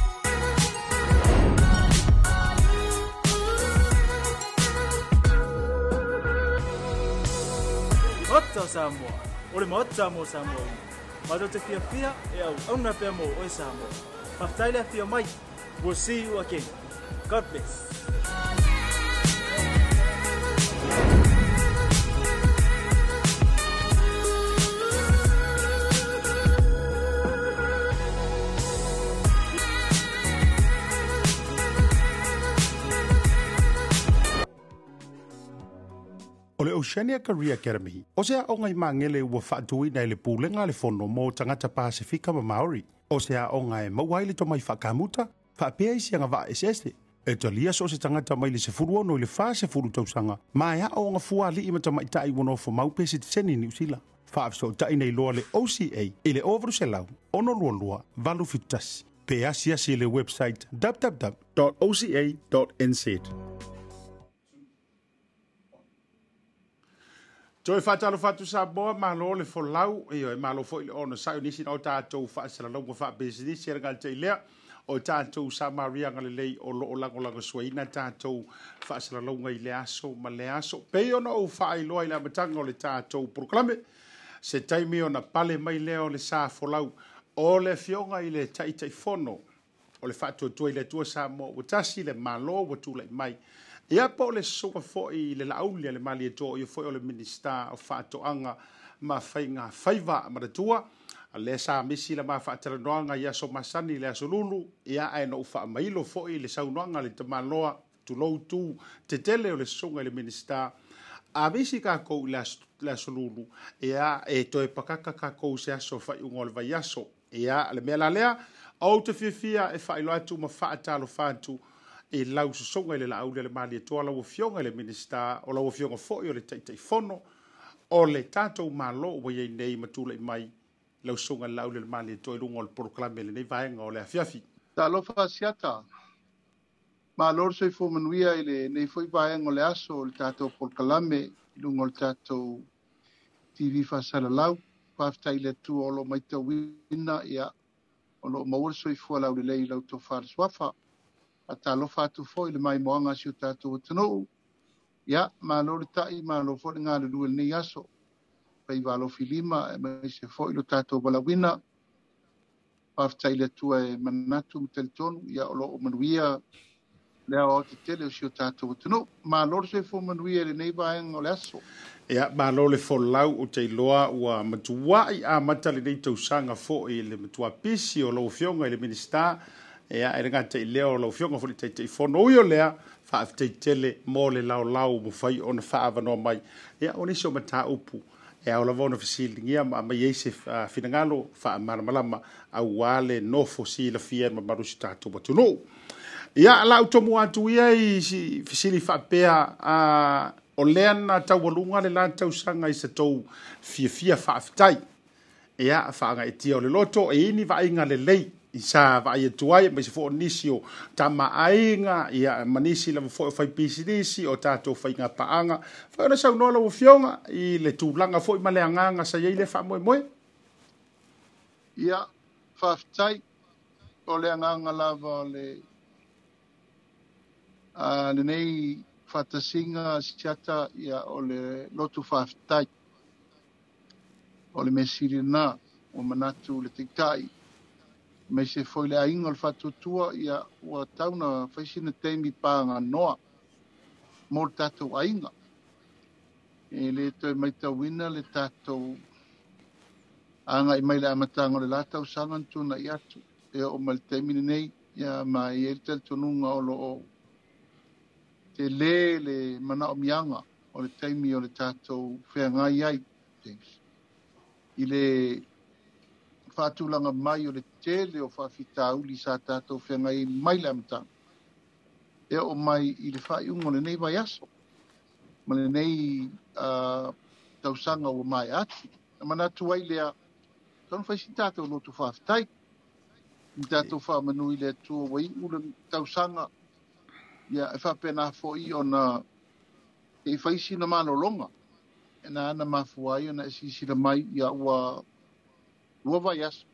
Mata Samoa, ore mata mo Samoa ina Mata te fia fia e au au na pia mo oe Samoa Mafta ila fia mai, we'll see you again God bless o le Oceania Career Academy. O se a o ngai māngele ua whaatui nei le pūlenga le whono mō tangata Pasifika ma Māori. O se a o ngai mawai le tomai whakamuta, whaapea isi anga vaa esese. E to so se tangata mai le se furu ono le whaa se furu tausanga, ma e a o ngai fua li ima tamai tai wano fo maupe si te seni ni usila. Whaapso tai nei loa le OCA i le ovaru se lau, ono lua lua, valu fitas. Pea si asi le website www.oca.nz. si le website www.oca.nz. Toi fatalo fatu sa bo ma lo le fo lau e yo e ma lo fo le ona sa ni sin ota to fa sa la longo fa business era gal tele o ta to sa maria ngale le o lo o lango lango so ina ta to fa sa la longo ile aso ma le aso pe yo no fa i lo ile matanga le ta to proclame se taimi ona pale mai le o le sa fo lau o le fionga ile tai tai fono o le fatu to ile to sa mo o tasi le malo o tu le mai ia po le soga foʻi le laʻauli a le malietoa ia foʻi o le minista o faatoʻaga ma faiga faiva manatua a le sa misi la mafaatalanoaga ia masani le asolulu ia ae noʻu faamailo foʻi le saunoaga le tamāloa tulou tu tetele o le sosoga i le minista a misi kakou i le asolulu ia e toe pakaka kakou se aso faiʻuga o le vaiaso ia le mea lalea ou te fiafia e faailoa atu ma faatalofā atu e lau susonga ele la au le mali e toa lau fionga ele minister o lau fionga foi o le taitai fono o le tatou malo o wei nei matula i mai lau susonga lau le mali e toa ilunga o le proklame ele nei vaenga o le afiafi. Ta lo fa siata ma lor soi fo manuia ele nei foi vaenga o le aso o le tatou proklame ilunga o le tatou TV fa sala lau paftai le tu o lo maitawina ia o lo maur soi fo lau le lei lau to far swafa a talofa atu foʻi le maimoaga asi o tatou atunuu ia malo le taʻi malo foʻi le galulu i lenei aso pei valofilima e maise foʻi lo tatou valauina faafetai le atua e manatu ma talitonu ia o loo manuia le ao aotetele o si o tatou atunuu malo le soe fomanuia i lenei vaega o le aso ia malo le folau o te iloa ua matuaʻi amata lenei tausaga foʻi le e matuā pisi o lou feoga i e le minista ya e ringa te leo lo fiongo fuli te te fono uyo lea fa te tele mo le lao lao mo fai on fa avano mai ya oni so mata upu e au lavo na fisil ngia ma ma yese finangalo fa marmalama a wale no fosil fier ma marusita to botuno ya la auto mo antu ye si fisili fa pe a o lena ta wolunga le lan ta usanga i se to fi fi fa ftai ya fa nga etio le loto e ini va inga le lei i sa va ye tuai e mai fo nisio ta ma ainga ya manisi la fo fai pisi o ta to fai nga pa anga fa na sa no la o fionga i le tu langa fo ma le anga nga sa ye le fa mo mo ya fa tai o le anga nga la va le a le nei fa ta singa siata ya o le lotu fa tai o le mesirina o manatu le tiktai. tai me se foi le ainga le fatutua ia ua tauna faisina teimi pānga noa mō le tātou ainga. E le tōi mai tawina le tātou anga i mai le amatanga le lātau sangantu na i atu. E o mai le teimi nei ia mai e le tātou nunga o lo o. Te le le mana o mianga o le teimi o le tātou whea ngai ai. I le fatulanga mai o le tele o fafitauli sa tatou feagai mai le amata e o mai i le faaiuga o lenei vaiaso ma lenei tausaga ua mae atu a manatu ai lea taunafaisi tatou lotu faafetai i tatou faamanui e. le atua ua iu le tausaga ia e faapena foʻi ona e faisi na longa. e na ana mafua ai ona e silasila ia ua ua vai asa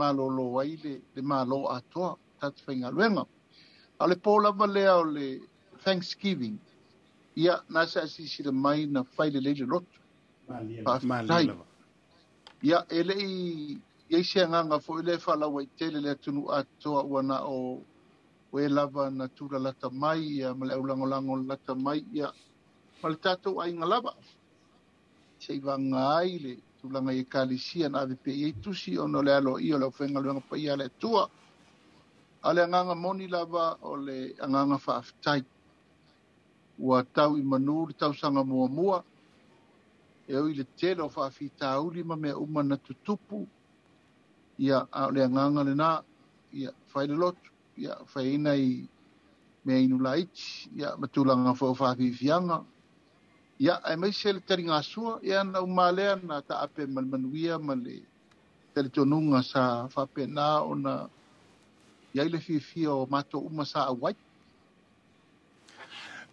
malōlō ai le, le mālō atoa tatufaiga aluega a le pō lava lea le thanksgiving ia na se asiisile mai na failelei le lotu faafetai ia e leʻi iai seagaga foʻi lē faalaua i tele le atunuu atoa ua e na o oe lava na lata mai ia ma le aulagolago lata mai ia ma le tatou aiga lava seʻi vaga ai le tulaga i ekalisia na avepei ai tusi ona le aloia o le aufegaloega paia le atua a le agaga moni lava o le agaga faafetai ua tau i manū e le tausaga muamua e oi le tele o faafitauli ma mea uma na tutupu ia o le agaga lenā ia failolotu ia faiaina i mea inulaiti ia matulaga foi o faafifiaga ya ai mai sel tari nga sua ya na umale na ta ape mal manuia male tel tonu nga sa fa pena ona ya ile fi fi o mato uma sa awai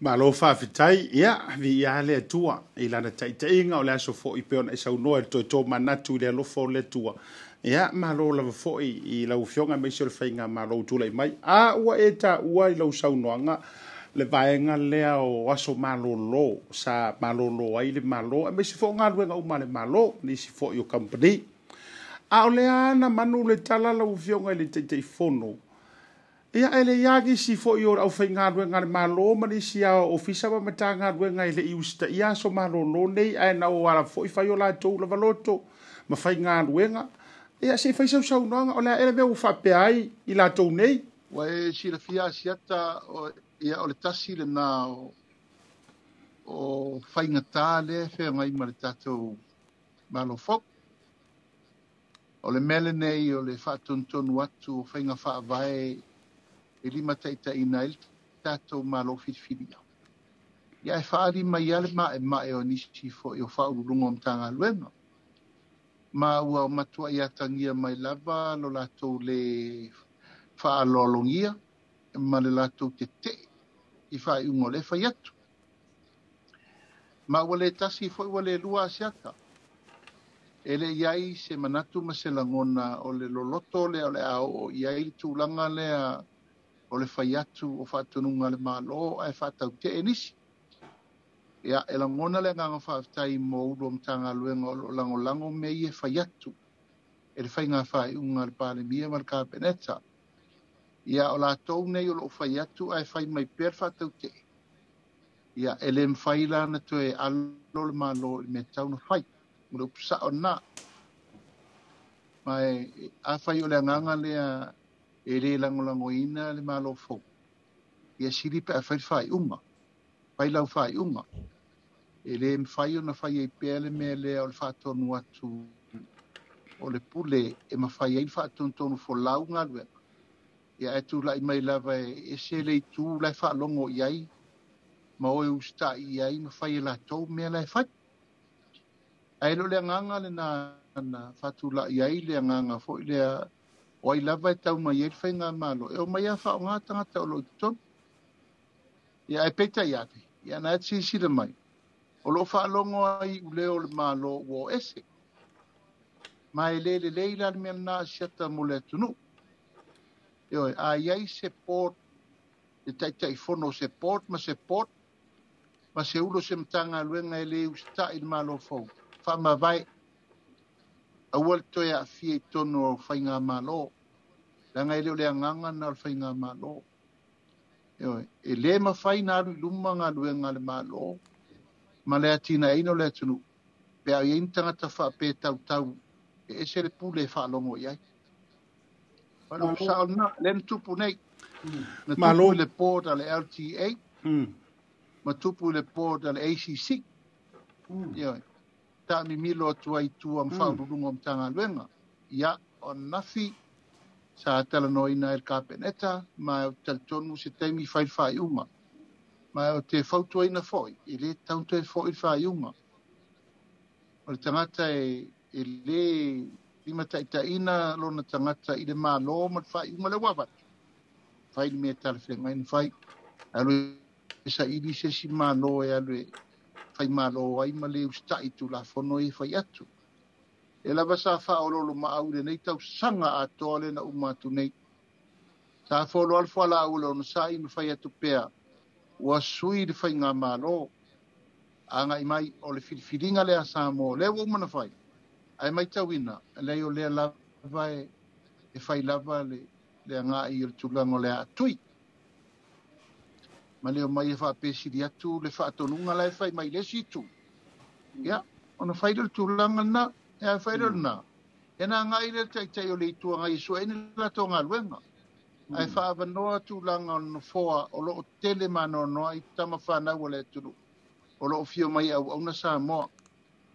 ma lo fa fitai ya vi ya le tua ila na tai tai nga ola so fo i pona sa no el to to manatu le lo fo le tua ya ma lo la fo i la u fionga mai sel fainga ma lo tu le mai a wa eta wa i lo sa no nga le vaenga lea o aso malolo sa malolo ai le malo e me si fo nga lua ngau male malo ni si fo yo company a o lea ana manu le tala la uvio ngai le te tei fono ia ele ia ki si fo yo au fe nga lua ngai malo ma ni si a ofisa wa mata nga lua ngai le iusta ia aso malolo nei ai na o ala fo i fai o la tou la valoto ma fai nga lua ngai ia si fai sau sau nga o lea ele me ufa pe ai i la tou nei Wai sila fia siata o ia o le tasi le na o, o whaingatā le whea ngai ma le tātou malo fok. O le mele nei o le whātontonu atu o whainga whaavae e lima taita ina il tātou malo whitwhiria. Ia e whaari mai ale ma e mae o nisi fo i o whaururungo am tanga luenga. Ma ua o matua i atangia mai lava lo lātou le whaururungo faalologia ma le latou te tee i faaiuga o le fai atu ma ua lē tasi foʻi ua lē lua asiata e leʻi ai se manatu ma se lagona o le loloto lea o le a oo i ai le tulaga o le fai atu o faatonuga le mālō ae faatautee nisi ia e lagona le agaga faafetai mo ulu o matagaluega o loo lagolago me ia e fai atu e le faigafaiʻuga le palemia ma le kapeneta ia o latou nei o loo fai atu ae fai mai pea le faatauteʻi ia e lē mafai la na toe alo le malo i mea tauna fai ma le upusaʻo nā mae a fai o le agaga lea e lē lagolagoina le malo fou ia sili pe a fai le faaiʻuga fai lau faaiʻuga e lē mafai ona fai ai pea le mea lea o le faatonu atu o le pule e mafai ai le faatonutonu folau galuega ia e tūlai mai lava e se lei tū lai whaalongo i ai, ma oe usta i ai ma whai e lātou mea lai whai. Ai lo lea nganga le nā na whatūla i ai lea nganga fo i lea oai lava e tau mai e whai ngā mālo. E o mai a whao ngā tangata o lo i tonu. Ia e peta i ape, ia nā e sila mai. O lo whaalongo ai u leo le mālo o ese. Ma e lele leila mea nā siata mo le tunu. Ia Yo, a yai support, e tai tai fono support, ma support, ma se ulo se mtanga luenga ele usta il malo fau. Fa ma vai, a wal toi a fie tono au fainga malo, langa ele ole anganga na al fainga malo. Yo, e le ma faina alu luma nga luenga le malo, ma le atina eino le atunu, pe a yin tangata fa pe tau tau, e se le pule fa longo yai. Pana mm. sao na, len tupu nei. Na hmm. tupu Malo. le po da le LTA. Mm. Ma tupu le po da le ACC. Mm. Ia. Ta mi milo atu ai tu am fa mm. rungo am tanga luenga. Ia, on nafi. Sa atala no ina el kapeneta. Ma eo tel tonu se temi fai fai uma. Ma eo te fautu ina foi. I le tauntu e foi fai uma. Ma le tangata e, e le i ma tai tai ina lo na tangata i le ma lo ma fa i ma le wa fat fa i me tal fe ngai fa i alu sa i di se si ma lo e alu fa i ma lo ai ma le usta i tu la fo no i fa yatu e la basa fa o lo lo ma au le nei tau sanga a to le na u ma tu nei sa fo lo al fo la u lo no sa i ma fa yatu pea wa sui de fa i nga ma lo anga i mai o le filfilinga le asamo le wo ma na fa i ai mai tauina lei o lea lava e, e fai lava le, le agaʻi i le tulaga o le aatui ma leo mai e faapesili atu le faatonuga lae fai mai le situ mm. ia ona fai mm. e le tulaga lna e ae fai lelnā e na agaʻi le taʻitai o le ituagai e suaʻi ni le latou galuega ae faavanoa tulaga o nofoa o loo tele manoanoa i tamafanau o le atunuu o loo fio mai auauna sa moa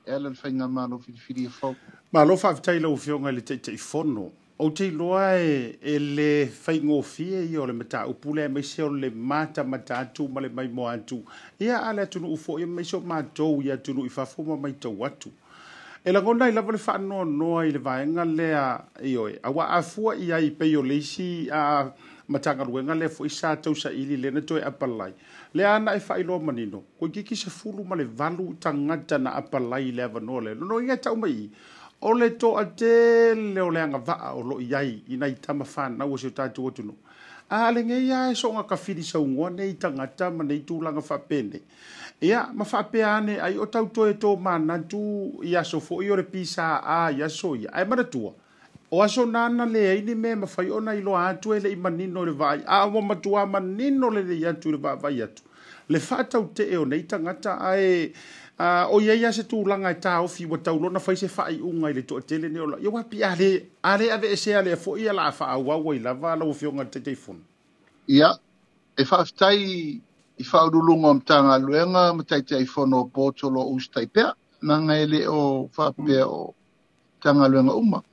ele le fainga malo filifiri e fau. Malo fa avitai lau fionga le teite i fono. O te loa e, e le fainga o fie i o le mata upule e meise o le mata mata atu ma le mai mo atu. Ia ale atunu ufo e meise o matou i atunu i fafo ma mai tau atu. E la gondai lava le faa noa noa i le vaenga lea i oe. Awa afua i a i peyo leisi a matanga ruenga le fo isa tausa ili le na toi apalai le ana e failoa manino ko kiki se fulu ma le valu tangata na apalai le avanoa le nono ia tau mai o le toa tele o le anga vaa o lo iai ina i tama whanau o seo tatu o tuno. A le ngei ae so nga kawhiri sa ungoa nei tangata ma nei tūlanga whapene. Ia, ma whapea ane ai o tau toe tō mana tū i aso fo i o le pisa a i aso i. Ai mana tua. Ia o aso nana le aini me ma fai ona ilo atu ele i manino le vai a o matua manino le le atu le vai atu le fata u te eo neita ngata ae a o ye ya se tu langa e ta o fi wa taulo na fai se fa i unga ile to tele ne ola yo wa pi ale ale ave e se ale fo ia la fa a wa wa ila va la fi unga te telefon ya e fa stai i fa du lunga om tanga luenga ma te telefon o po tolo u stai pe na ngai e le o fa pe o tanga luenga uma mm.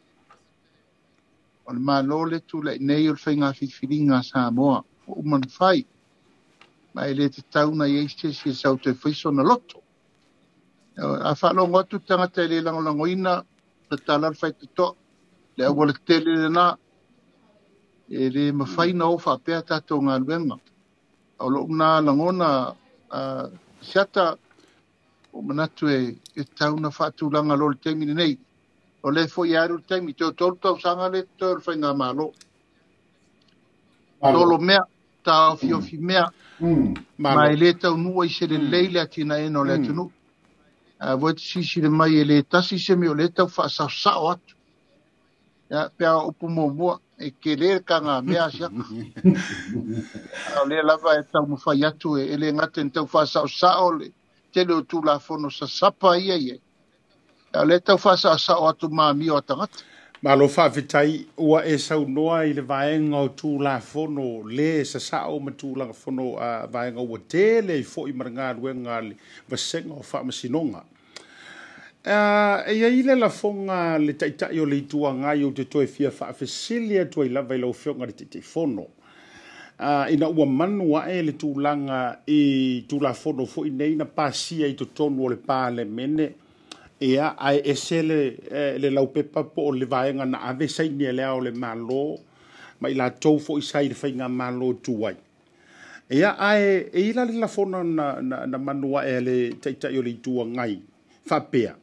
o le malo le tu le nei o le whainga whiwhiringa sa moa o man whai ma e le te tauna i eiste si e sau te whaiso na loto a whalongo atu tangata e le lango lango ina le talar whai te to le au le tele le na e le ma whaina o wha pea tato ngā luenga au lo una langona siata o manatu e, e tauna whatu langa lo le temine nei o le fo ia ru te mi to tolta o sanga le tor fa nga malo to lo mea ta o fio fi mm. mea mm. ma le ta nu ai se le mm. leile atina e no le mm. tunu a vo te si si le mai e le ta si se mi o le ta fa sa sa o atu ya pe a o pumo e ke le ka nga mea sia o le la va e ta mo fa e le nga ten ta fa sa o le te lo tu la fono sa sa pa ia ia a le tau fasa asa o atu maa mi o atangat. Ma lo fa fitai ua e sau noa i le vaenga o tū la fono le e sa sa o ma tū la fono a vaenga ua te le i fo i marangā ruenga le vasenga o fa masinonga. E ia ile la fonga le taitai o le itua ngai o te toe fia fa fesilia e tu i lava i lau fionga le taitai fono. ina ua manu ae le tūlanga i tūla fono fo i neina pāsia i to tonu o le pāle mene ia ae ese le, eh, le laupepa po o le vaega na ave saimia e lea o le malo ma i latou foʻi sa i le faiga malo tuai ia ae e ila le lafona na, na, na manua e le taʻitaʻi o le itua gai faapea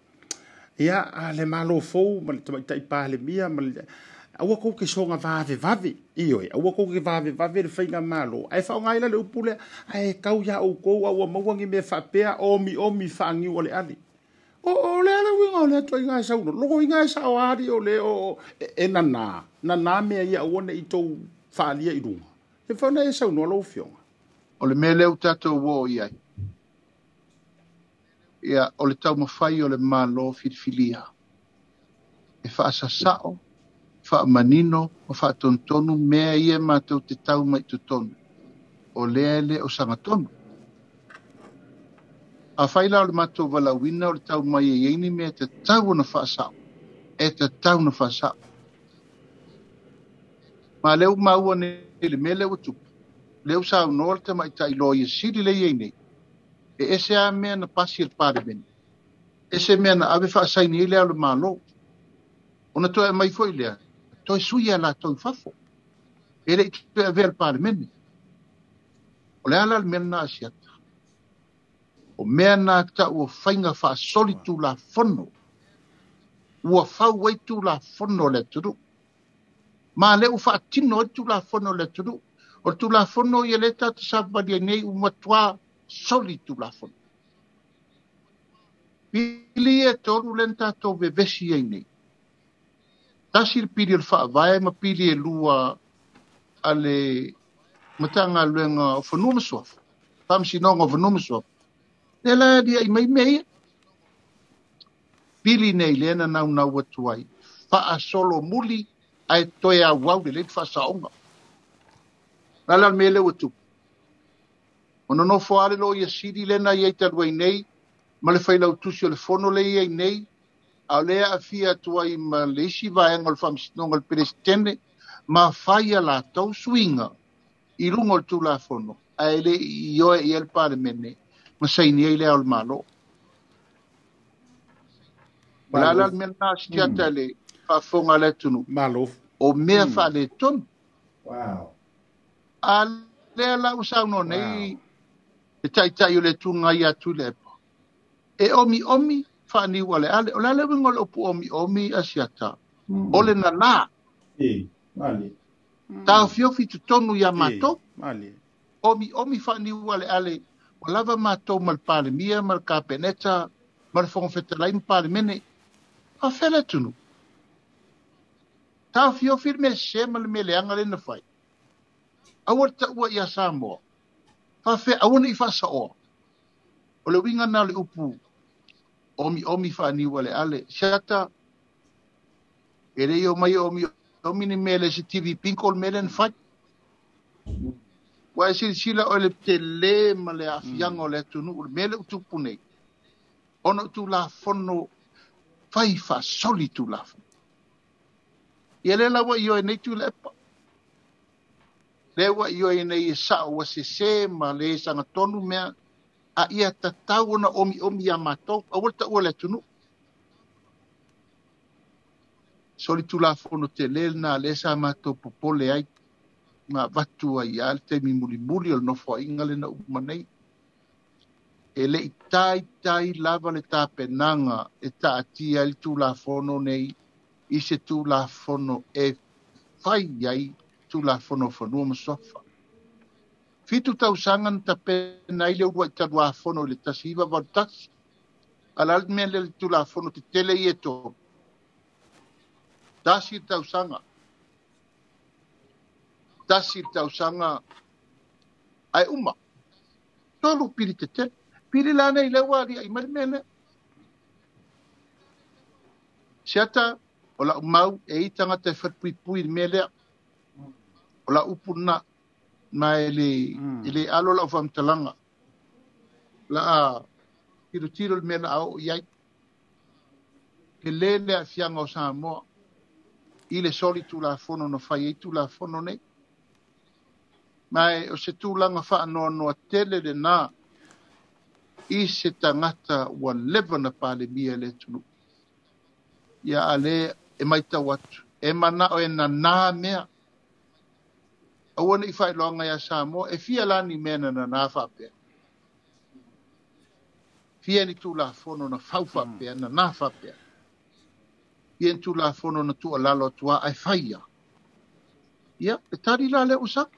ia a le malo fou ma le tamaʻitaʻi palemia ma aua kou ke soga vavevave ioe aua kou ke vavevave le faiga malo ae faaogāila le upu lea ae kau iā oukou aua mauagi mea faapea omiomi faagiu o le ali o o le ala winga le to inga sa uno logo inga sa o ari o le o e na na na na me ia o ne ito fa ali e ru e fa na sa uno lo fio o le mele o tato wo ia ia o le tau mafai o le malo filfilia e fa sa sa o fa manino o fa ton tonu me ia ma to te tau mai to o le ele o sa matonu a faila o le matou valauina o le tau mai e iaini mea te tau ona faasaʻo e te tau na faasaʻo ma leu maua nei le mea leua tupu leu saunō le tamaʻitaʻiloa ia e sili le iai nei e ese a mea na pasi i e le palemene ese mea na ave faasaini ai e lea o le mālō ona toe a mai foʻi lea toe sui a latou fafo e leʻi toe avea le palemene o le ala le mea lana asiata o mea na taʻua faiga la tulafono ua fau ai la o le atunuu ma le u faatino ai tulafono o le la o le tu la lē tatasavavali ai nei ua matuā soli tulafono pili e tolu lena tatou vevesi ai nei tasi pili fa le ma pili e lua ale le matagaluega o fanua masuafa faamasinoga o Tela dia i mai mei. Pili nei lena na nau atu ai. Fa a solo muli ai toe a wau le lefa saonga. la mele watu. Ono no fo ale lo ia siri lena ia i nei. Ma le failau tusi o le fono le ye i nei. A lea a fia tua i ma le isi vaenga o le whamstinonga le pelestene. Ma fai la tau swinga. I lungo il tulafono. A ele i oe i el pare mene. ma sainia i le ao malo o le ala le mea lanasikiata le faafoga a le atunu o mea faaletonu a lea lau sauno nei e taitai o le tuga ia atu i le epa e omiomi faaniu ale ale o le ale uiga o le opu omiomi asiata o le nalā taofiofi totonu ia matou omiomi faaniu ale ale o matou ma le palemia, mal kapeneta, mal whongwhetalai ma palemene, a whela tunu. Tā whio whir ma le meleaga lena fai aua le taua ta ua ia Samoa. Whawhe awana i faasaʻoa o. le winga nā le upu, omi faaniu whaaniwa le ale. Siata, e reo mai omi ni mele si TV Pinkol mele na fai ua e silasila o le tele ma le afiaga o le atunuu le mea le utupu nei ona o tulafono fai faasoli tulafo ia le laua i oe nei tulepa le ua i oe nei e saʻo ua sesē ma le sagatonu mea a ia tatau ona omiomi iā matou aua le taʻua le atunuu soli tulafono tele lenā le sa matou popole ai ma watu ai al te mi muli muli o nofo inga le na umanei. E le i tai tai lava le tā penanga e ta atia il tū la fono nei i se tū la fono e fai ai tu la fono whanua masofa. Fitu tau sangan ta pena i le urua i taru a fono le tasiva vartasi. Alal mea le tū la fono te tele i e tō. Tasi tau sangan. tasi tausanga ai uma tolu pili tete pili lana ile wali ai marmene chata ola mau e itanga te fat pui pui mele ola upuna na ele ele mm. alo la fam talanga la tiro tiro me na o yai ke lele afianga o sa mo ile soli tu la fono no fai tu la fono nei mai o se tūlanga wha anō no a tele re nā i se tangata wa lewa na pāle mia le tunu. Ia ale e mai tau atu. E mana o e na nā mea. A wana i whai longa ia sā mō, e fia lani mena na nā wha pēr. Fia ni tū la fono na whau hmm. wha pēr, na nā wha pēr. Fia ni tū la fono na tū alalo tua ai whai ia. Ia, e tari la le usaki.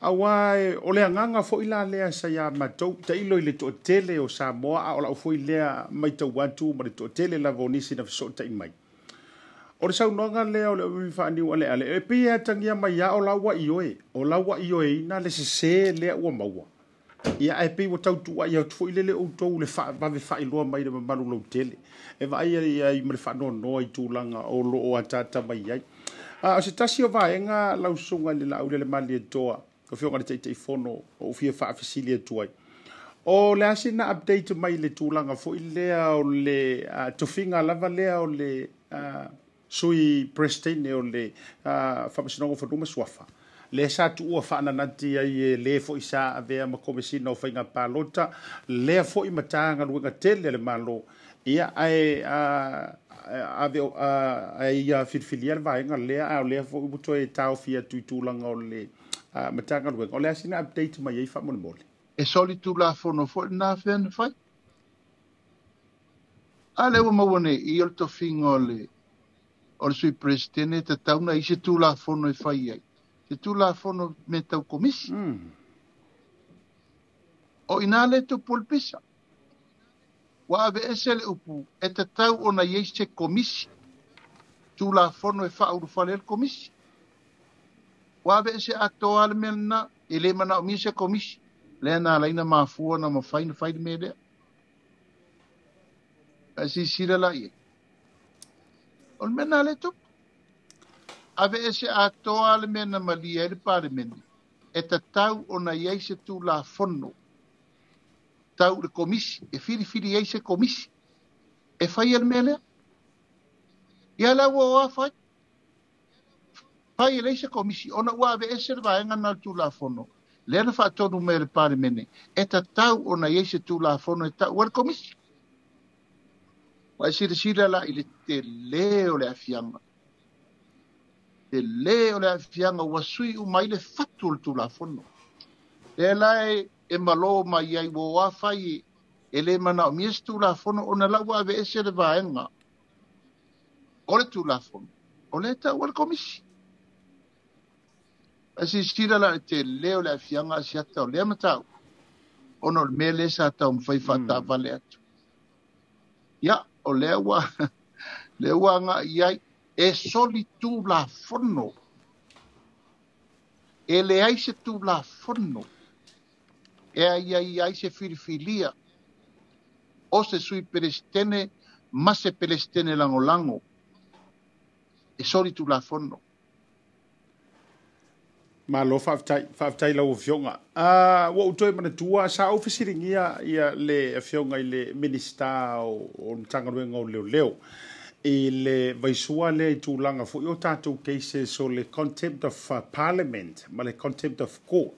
awa e o le anganga fo ila le sa ya mato ta ilo ile to tele o sa mo a o la fo ile mai to wantu ma le to tele la vonisi na so ta mai o le sa no nga le o le mi fa ni wale ale e pia tangi mai ya o la wa i oe o la wa i oe na le se se le o ma wa ia e pia tau tu wa ya to ile le o to le fa va ve fa i lo mai le ma lo tele e va ia ia i mo le fa no no i tu langa o lo o ata ta mai ai a se tasi o va e nga la usunga le la ule le mali e toa o fiogaletaʻitaʻi fono o ufia faafesili atu ai o le a sina update mai le tulaga foʻi lea o le uh, tofiga lava lea o le uh, sui prestene o le uh, faamasinoga fanuma suafa le sa tuua faananati ai e lē foʻi sa avea ma komesina o faiga palota lea foʻi matagaluega tele a le malo ia ae uh, ave uh, ia filifilia le vaega lea ao lea foʻi mutu e taofia tuitulaga o le a ah, matanga lua o le asina update mai ai e fa mo mole e soli tu la fo no fo na fe na fa ale wo mo wone i o to fingole o le sui presidente te tau na i se tu la fo no i e fa ai se tu la fo no me tau komis mm. o inale tu pulpisa wa ave esele upu e te tau o na i se komis tu la fo no i e fa au fa le komisi wawe se atoa le mea lana i lē manaʻomia se komisi lea na alaina mafua na mafai le mea lea e silasila laʻi e o le mea na le tupu ave e se atoa le mea na malia i le palemene e tatau ona iai se tulafono tau le komisi e filifili ai se komisi e fai e le mea lea ia lau o afa ai pai le se komisi ona ua ave ese e e e le na tulafono le ana faatonu mer par palemene eta tatau ona iai se tulafono e taʻu a le komisi ua e silasila te le o le afiaga o le afiaga wa sui u ai le fatu tu le tulafono le lae e malo mai ai ua oā fai e lē manaʻomia se tulafono ona la wa ave ese le vaega o le tulafono o lē si sira la te leo la fianga si ata le mata o no me le sa ta un fai fata mm. vale atu ya o le wa le wa nga ya e soli tu la forno e le ai se tu la forno e ai ai ai se filfilia o se sui perestene ma se perestene lango lango e soli tu la forno ma lo fa tai fa tai lo fionga a wo to e mana tua sa ofisiring ia ia le fionga ile minista o on tanga ruenga o leo leo e le vaisua le tu langa fo yo tatu cases so le contempt of uh, parliament ma le contempt of court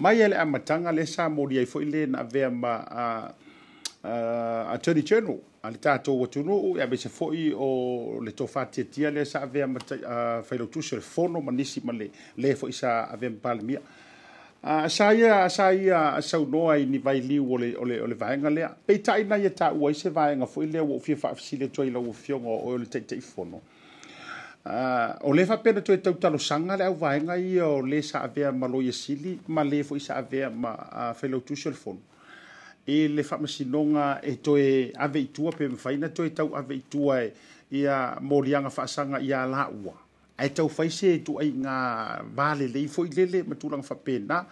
mai ele amatanga le sa mo dia fo ile na ve ma a uh, uh, attorney general a le tatou atunuu ia maise foʻi o le tofātiatia le sa avea failautusi o le fono ma nisi ma le lē foʻi sa avea ma palemia a sa ia sa ia saunoa i ni vailiu o le o le o le vaega lea peitaʻi na ia e taʻua ai se vaega foʻi lea ua ufia faafesile atu lau afioga o le taʻitaʻi fono Uh, o le faapena toe tautalosaga le auvaega ia o lē saavea ma loia e ma lē foʻi saavea ma uh, failautusi o le fono e le whamasinonga e toe ave i tua pe mwhai, na toe tau ave i tua e i a morianga whaasanga i a la ua. Ai tau whai se e tuai ngā vale le i fo i lele ma tūranga whape. Nā,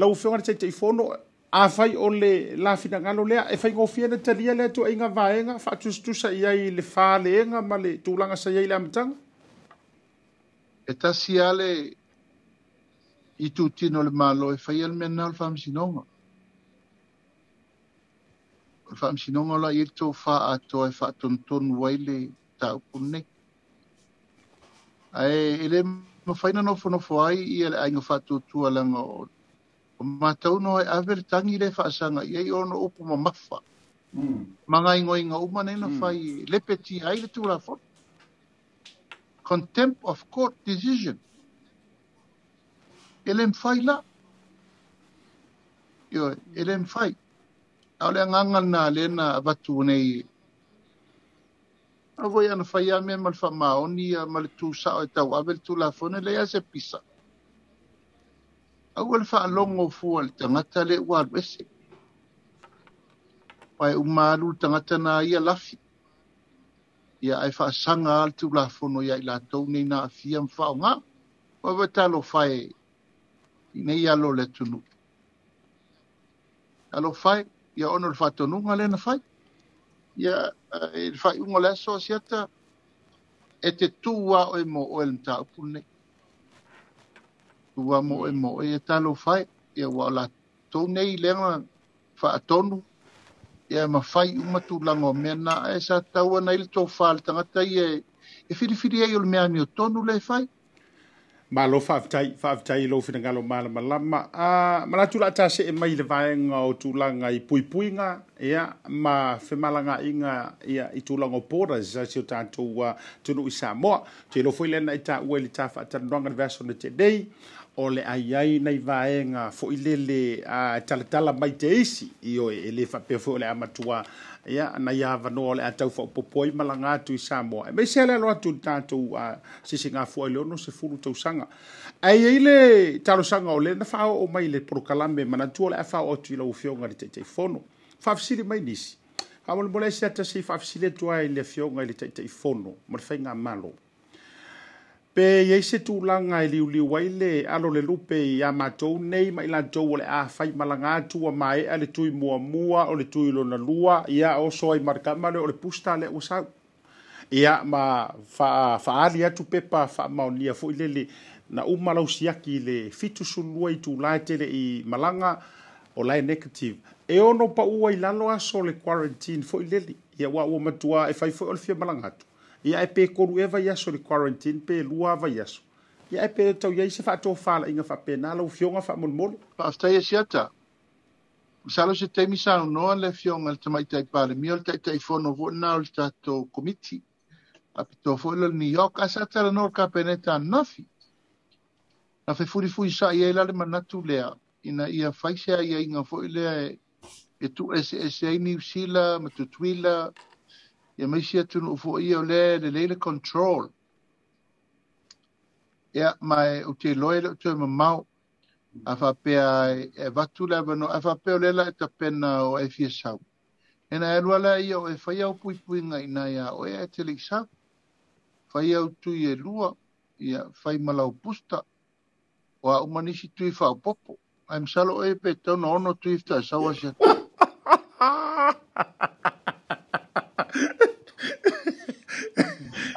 lau whiunga te te i fono, a whai o le la fina ngalo lea, e whai ngofia na talia lea tuai ngā vaenga, whaatustusa i ai le whale enga ma le tūranga sa iai le amatanga? E ta si ale i tu tino le malo e whai al mena al whamsinonga. o fa msinoga la i to fa atoa e faatonutonu ai le taupu nei ae e lē mafaina nofonofo ai ia le aiga faatuatualaga o o matauno e tangi le tagi le faasaga i ai ona upu mamafa hmm. ingo uma nei na fai hmm. lepe ai le tu tulafona contempt of court decision e le mafai la ioe e le mafai au le nganga na le na watu nei a voi ana faia me mal fa maoni a mal tu sa o tau avel tu la fone le ia se pisa au le fa longo fu al tangata le wal wese pai umalu tangata na ia lafi ia ai fa sanga al tu la fono ia i latou nei na afia mfaoga ua vaetalo fae i nei alo le tunu alo fae ia ona o le faatonuga lea na fai ia eh, le faaiʻuga le aso asiata e te tuā oe mooe le mataupu lenei tuā mooe mooe e ia talou fae ia ua o latou nei lega faatonu ia mafai uma tulaga o mea na e sa tau ana i le tofā le tagata ia e, e filifili ai o le mea miotonu lē fai ma lo fa tai fa tai lo fina galo ma la ma ma ma la tula ta se e mai le vae nga o tula nga i pui pui nga ia ma fe malanga inga ia i tula nga pora za se ta to wa to no isa mo te lo foi le na ta we le ta fa ta nga verso de today o le ai ai nei vae nga fo i le le a tala tala mai te isi i o e le fa pe fo le amatua ia na ia vano le atau fa popo i malanga tu i Samoa. Me se ala loa tu tato uh, si se ngā fua i leono se furu tau sanga. Ai ai le taro sanga o le na whao o mai le porokalame mana tua le a whao o tu i la ufeonga le teitei fono. Fafsiri mai nisi. Hamole mole se ata se i fafsiri tua i le fionga i le teitei fono. Mare whainga malo. Mare whainga malo pe ye tu langa ili uli waile alo le lupe ya mato nei ma ila tou le a fai malanga tu wa mai ale tu mua mua o le tu lona lua ya o so i marka o le pusta le usa Ia ma faali fa atu pepa fa ma fo ilele na umalau siaki le fitu sulua i tu laetele i malanga o lai negative e ono pa ua i lalo aso le quarantine fo ilele le ya wa ua matua e fai fo i olifia malanga ia e pe kolu eva yaso le quarantine pe lua va yaso ia e pe tau ia se fa to fa la inga fa pe na lo fionga fa mon mon pa sta ia e sia ta salo se te misa no le fionga le tamai tai pa le miol tai tai fo no na o sta to komiti a pe to fo le ni yo ka sa ta le nor ka pe ne ta na fi na fe furi fu sa ia le ma natu le ina ia fa sia ia inga fo le e, e tu ese ese ni sila ma tu twila يا مشية وفوقية ولا لليلة control ia mai o te loe le tue mamau a whapea e watu le wano a whapea le la e tapena o e fia sau. Ena e ruala ia o e whaia o pui pui ngai na ia o e te le sau. Whaia o tui e lua ia whai malau pusta o a umanisi tui whao popo. Ai msalo e pe tau na ono tui fta sau asia.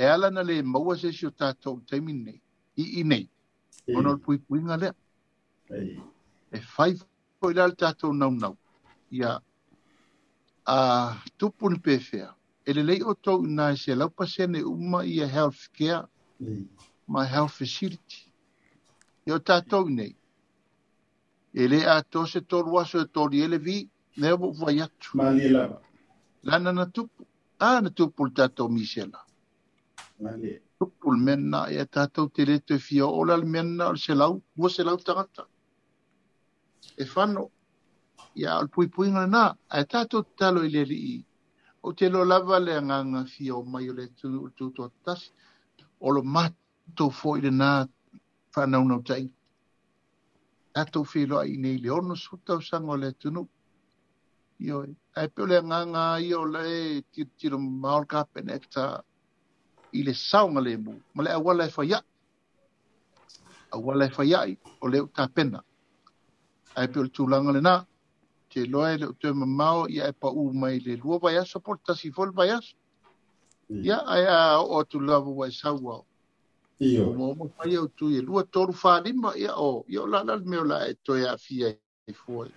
e ala na le maua se si o tato o teimi nei, i i nei, ono le pui pui lea. E fai fo i lal tato o nau nau, i a a tupu ni pefea, e le lei o tau na e se lau pasene uma i a health care, ma health facility. E o tato i nei, e le a to se toru aso e toru i ele vi, ne o vayatu. Ma ni e lava. Lana na tupu, a na tupu le tato o misela. tupul mena ia tatou te reto e fia ola le mena o le selau, mua selau tangata. E fano ia o le puipuiga lenā ae tatou tātou i le alii ou O te lo lava le agaga fia o mai o le tūtua o lo mātou fo i le nā whanau nau tainga. nei le ono sutau o le tunu. Ioi, ai pio le nganga i o le tiro maol ka ile le saunga le mu, ma le awala e faya. Awala e faya i, o le uta pena. A epe o le tūlanga le nā, te loa e le utu e mamau, e pa mai le lua vai aso, por tasi fol vai aso. Mm. Ia a e a o atu lava wai sau au. Iyo. O mo mo fai au tu, e lua toru fā lima, ia o, ia o lalal me o la e toi a fia e fuoi. Iyo.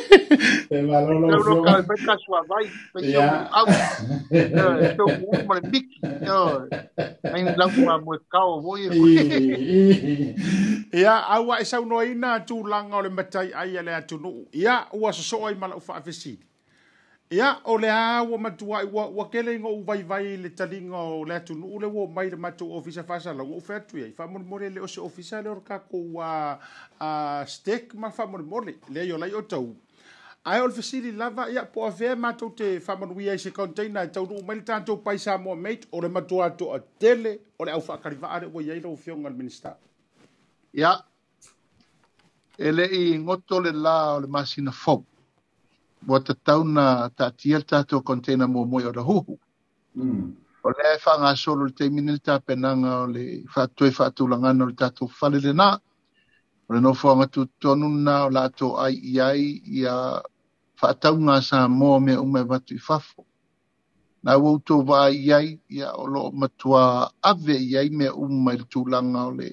El valor lo Yo no pe ka sua vai, pe yo au. Yo mo mo le bik. Yo. Ai la kuma mo ka o voi. Ia au ai sau no ina tu langa o le matai ai ele atu no. Ia ua so so ai mala fa fesi. Ia o le a ua matua ua ua kele ngo vai vai le talinga o le atu no le wo mai le matu ofisa fasa la wo fa tu ai fa mo mo le o se ofisa le or ka ko a a steak ma fa mo mo le le yo lai o ai ol fasili lava ya po ave mato te famon wi ese container tau no mel to paisa mo mate ole mato to a tele ole au fakari va ale wi ele ofio ngal minister ya ele i ngoto le la ole masina fo bo ta tau na ta tiel tato container mo mo yo ho mm ole fa nga solo te minel ta penanga ole fa tu fa tu langa no tato fale le na mm O le nofo anga tu tonu na la to ai i ai i a whaatau ngā sā mō me ume watu i fafo. Nā wau tō wā i ai i a o lo matua ave i ai me ume il tūlanga o le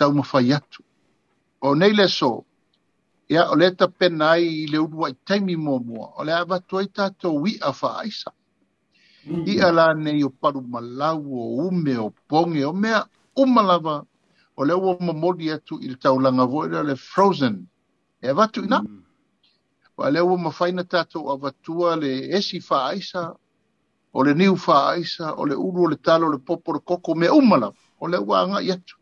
tau mawhai atu. O ne le so, i a o le ta pena ai le urua i taimi mo mo. o le a watu ai Ia la ne wha aisa. I a la mm. nei o paru malau o ume o ponge o mea umalawa lava o le ua mamoli atu i le taulaga voila le frozen e avatu ina mm. ma le ua mafai na tatou avatua le esi faaisa o le niu faaisa o le ulu o le talo o le popo o le koko mea uma lava o le ua agaʻi atu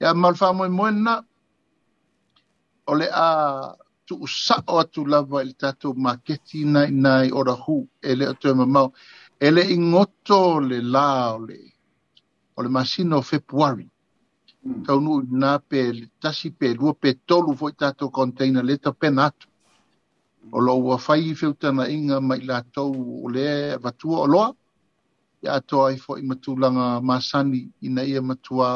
ia ma le faamoemoe na o le a tuusaʻo atu lava i le tatou maketi inaʻinai orahū e lē e e o toe mamao e leʻi ngoto le lā o le masino o februari Hmm. tau nu na pele, tasi pe lua pe tolu foi tato konteina le ta pe natu. O lo ua fai i feutana inga mai la tau le vatua o loa. Ia atoa i fo i matulanga masani ina ia matua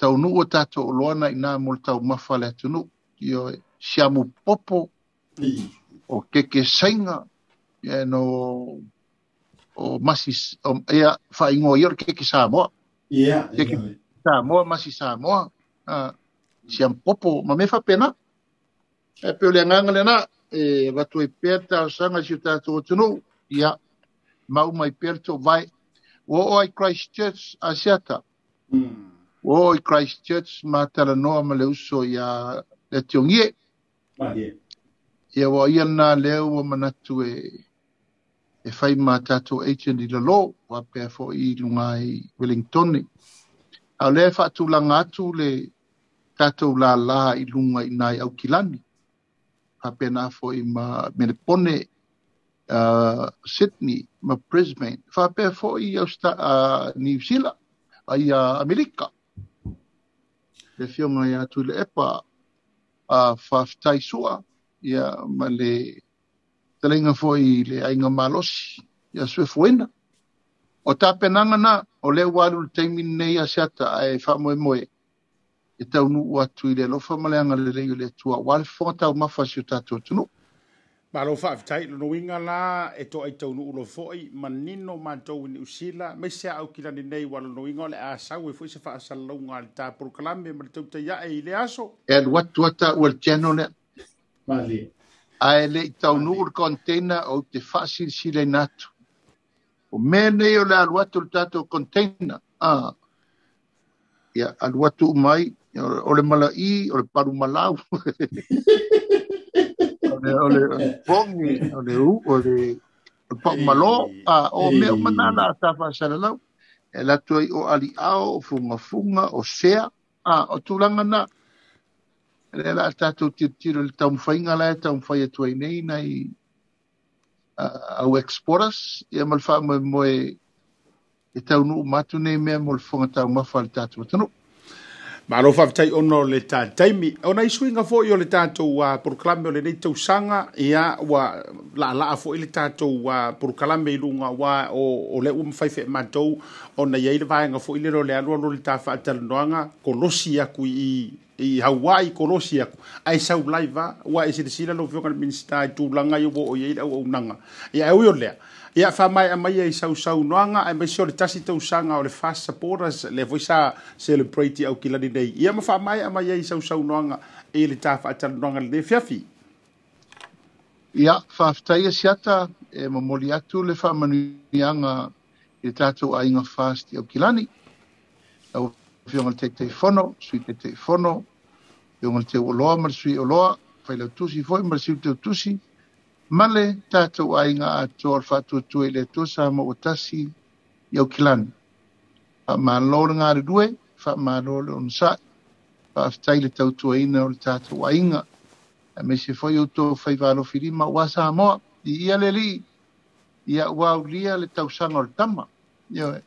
tau nu o tato o na ina multa tau mafa le atunu. Io siamu popo o keke sainga ia no o masis o ia fai ngoi or keke saamoa. Ia, yeah, sa moa masi sa moa ah, si am popo ma me fa pena e pe le ngangle na e va tu e perta o sanga si ta tu tuno ya mau mai perto vai o oi christchurch a seta mm. oi christchurch ma ta la noa le uso ya le tiongie ah, ya yeah. na le o mana tu e e fai ma ta tu agent i lo wa pe fo i lungai wellingtoni a le fa tu la ngatu le tato la la i lunga i nai au kilani pa pena fo i ma mele pone uh, Sydney ma Brisbane fa pe fo i au sta uh, New Zealand ai a uh, Amerika le fio ma ia tu le epa a uh, fa tai sua ia ma le telenga fo i le ainga malosi ia sue fuena o ta penanga na o le wadu le teimi nei a seata a e wha moe moe e tau nu ua tui le lofa maleanga le leo le tua wale fonga tau mawha si o tatu atunu. Ma lo wha avitai lono inga la e to ai tau nu ulo foi ma nino ma tau ni usila me se au kila ni nei wale lono inga le a sau e se wha asa launga le ta proklame ma le tau ta ia e i le aso. E al watu ata ua le tjeno le. Ma li. A e le tau nu ulo container o te fasil si le natu o ne o le aluatu le tato container a ah. ia yeah, aluatu mai o le malai o le paru malau ole ole pongi ole u ole o pau malo a o me o manana a tafa sana lau e la tuai o ali ao o funga funga o sea a o tulanga na e la tatu tiru le taumfainga la e taumfai e tuai nei nai a uh, exporters e mal fa mo e tau no matu nei me mo fonga tau ma fa tatu tanu fa vitai ono le ta taimi. Ona inga fo yo le tatou wa uh, proklame o le nei tausaga ia wa la la fo le tatou wa uh, proklame i lunga wa o, o le um fai fe matou ona iai le vaega foʻi le lo le alo lo le noanga kolosi aku i i Hawaii kolosi aku ai sau laiva ua e silasila lo fioga le minista i tulaga i ua o iai le auaunaga ia o e yo o lea ia fa mai a mai ai sau sau noanga ai mai sio le tasi tau sanga o le fast supporters le voisa celebrate au kilani nei ia ma fa mai a mai ai sau sau noanga e le tafa atan noanga le fiafi ia fa ftaia siata e ma moli atu le fa manuianga i e tatu a inga fast au kilani au fiong al te te fono sui te te fono fiong al te uloa mar sui uloa fai la tusi foi mar sui te tusi male tatou aiga atoa le faatuatua i le atosa ma ua tasi i aukilani faamālō le galulue faamālō le onosaʻi faafetai le tautuaina o le tatou aiga amaise foʻi outou faivalofilima ua sa moa i ia le alii ia ua aulia le tausaga o le tama ioe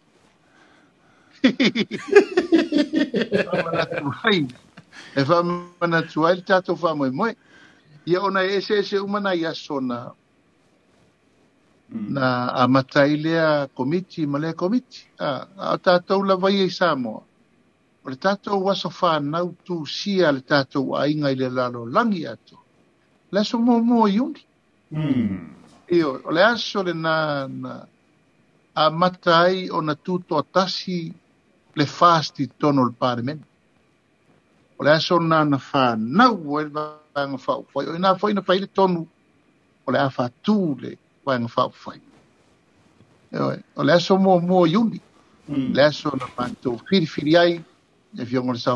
e faamanatu e ai le tatou faamoemoe ia ona e ese ese umana ia sona mm. na ah, a matai lea komiti ma lea komiti a, a tātou lava i Samoa o le tātou wasa whānau tūsia le tātou ainga i le lalo langi atu le aso mō mō iungi mm. Io, o le aso le nā, nā a matai o na tūtoa tasi le fasti tono le parmen o le aso nā na whānau o le wanga fa foi na foi na fai tonu o le afa tu le wanga fa o le so mo mo le so na manto firi ai e viongo le sa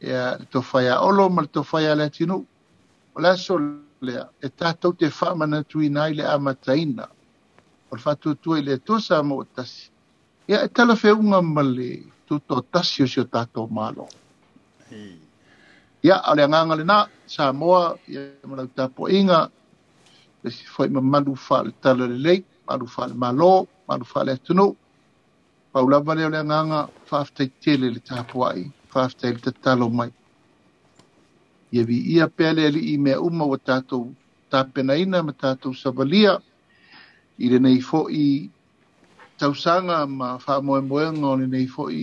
ia to fai a olo mal to a le tinu o le so le e tatou te faamanatuina ai le ile amataina o le fatu tu ile to sa mo tasi ia e tala fe unga male o si tatou malo ia ya, ale anganga lenā samoa ia malautapoʻiga esi foi ma malu faaletala lelei malu faalemālō malu faale atunuu pau lava lea o le agaga faafetaitele le tapuaʻi faafetai le tatalo mai ia viia pea le alii mea uma ua tatou tapenaina ma tatou savalia i lenei foʻi tausaga ma faamoemoega o lenei foʻi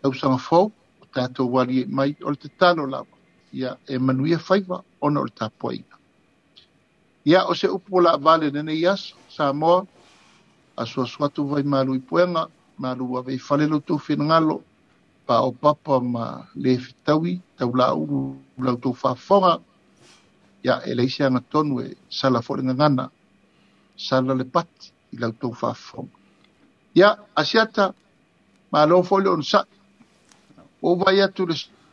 tausaga fou tātou wari mai o te talo lawa, ia e manuia whaiwa ona o tā poina. Ia o se upola vale nene iaso, sa moa, a sua suatu vai malu i puenga, malu a vei whalelo tō whenangalo, pa o papa ma le fitawi, tau la uru, lau tō whawhonga, ia e leise anga tonu e sala whorenga ngana, sala le pati i lau tō whawhonga. Ia, asiata, ma lo on sati, o vai a tu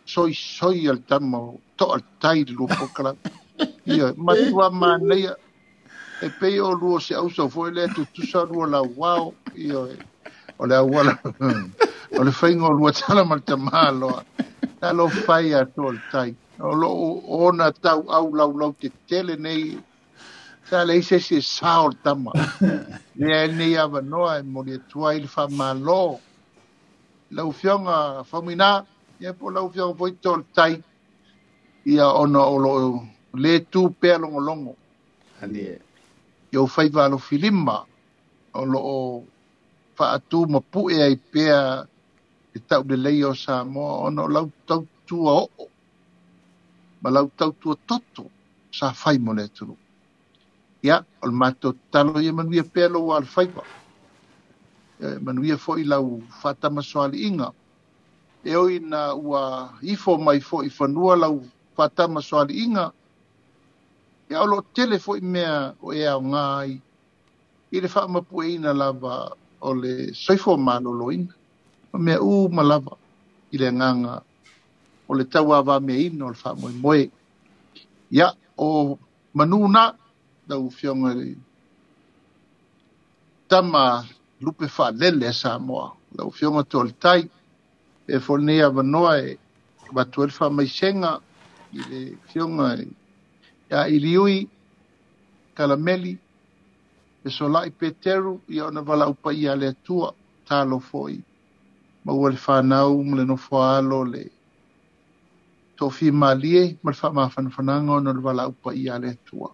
soi soi al tamo to al tai lu po kala ia ma tu a mane ia e pe o lu o se auso foi le tu tu sa ru la wao ia o le wao la o le fai ngol wata mal te malo ta lo fai a to al tai o lo ona tau au lau lau te tele nei ta le se se sa o tamo ne ne ia va noa e mo e le tuai fa malo la a famina ya po laufianga po tol tai ya ono o lo le tu pe longo longo ani yo fai va filima o lo fa tu mo pu e ai pe e tau de leio sa mo ono lau tau tu o ma lau tau tu toto sa fai mo le tu ya o mato talo ye manu ye pe lo al Eh, manuia fo i lau fata masoali inga. E oi na ua ifo mai fo i fanua lau fata masoali inga. E alo tele fo i mea o ea o ngai. I le faa mapu e ina lava o le soifo malolo ina. O mea u malava i le nganga o le tau awa mea ina o le faa moe moe. Ia o manuna da ufionga le tama lupe fa'alele e samoa laufiga toaletai e fonei avanoa e vatu le fa'amaisega i le fioga e kalameli e solaʻi peteru ia ona valaau vala'upaia le atua talo foʻi ma ua le fanau ma le nofoaalo le tofi malie ma le faamafanafanaga ona le valaau vala'upaia le atua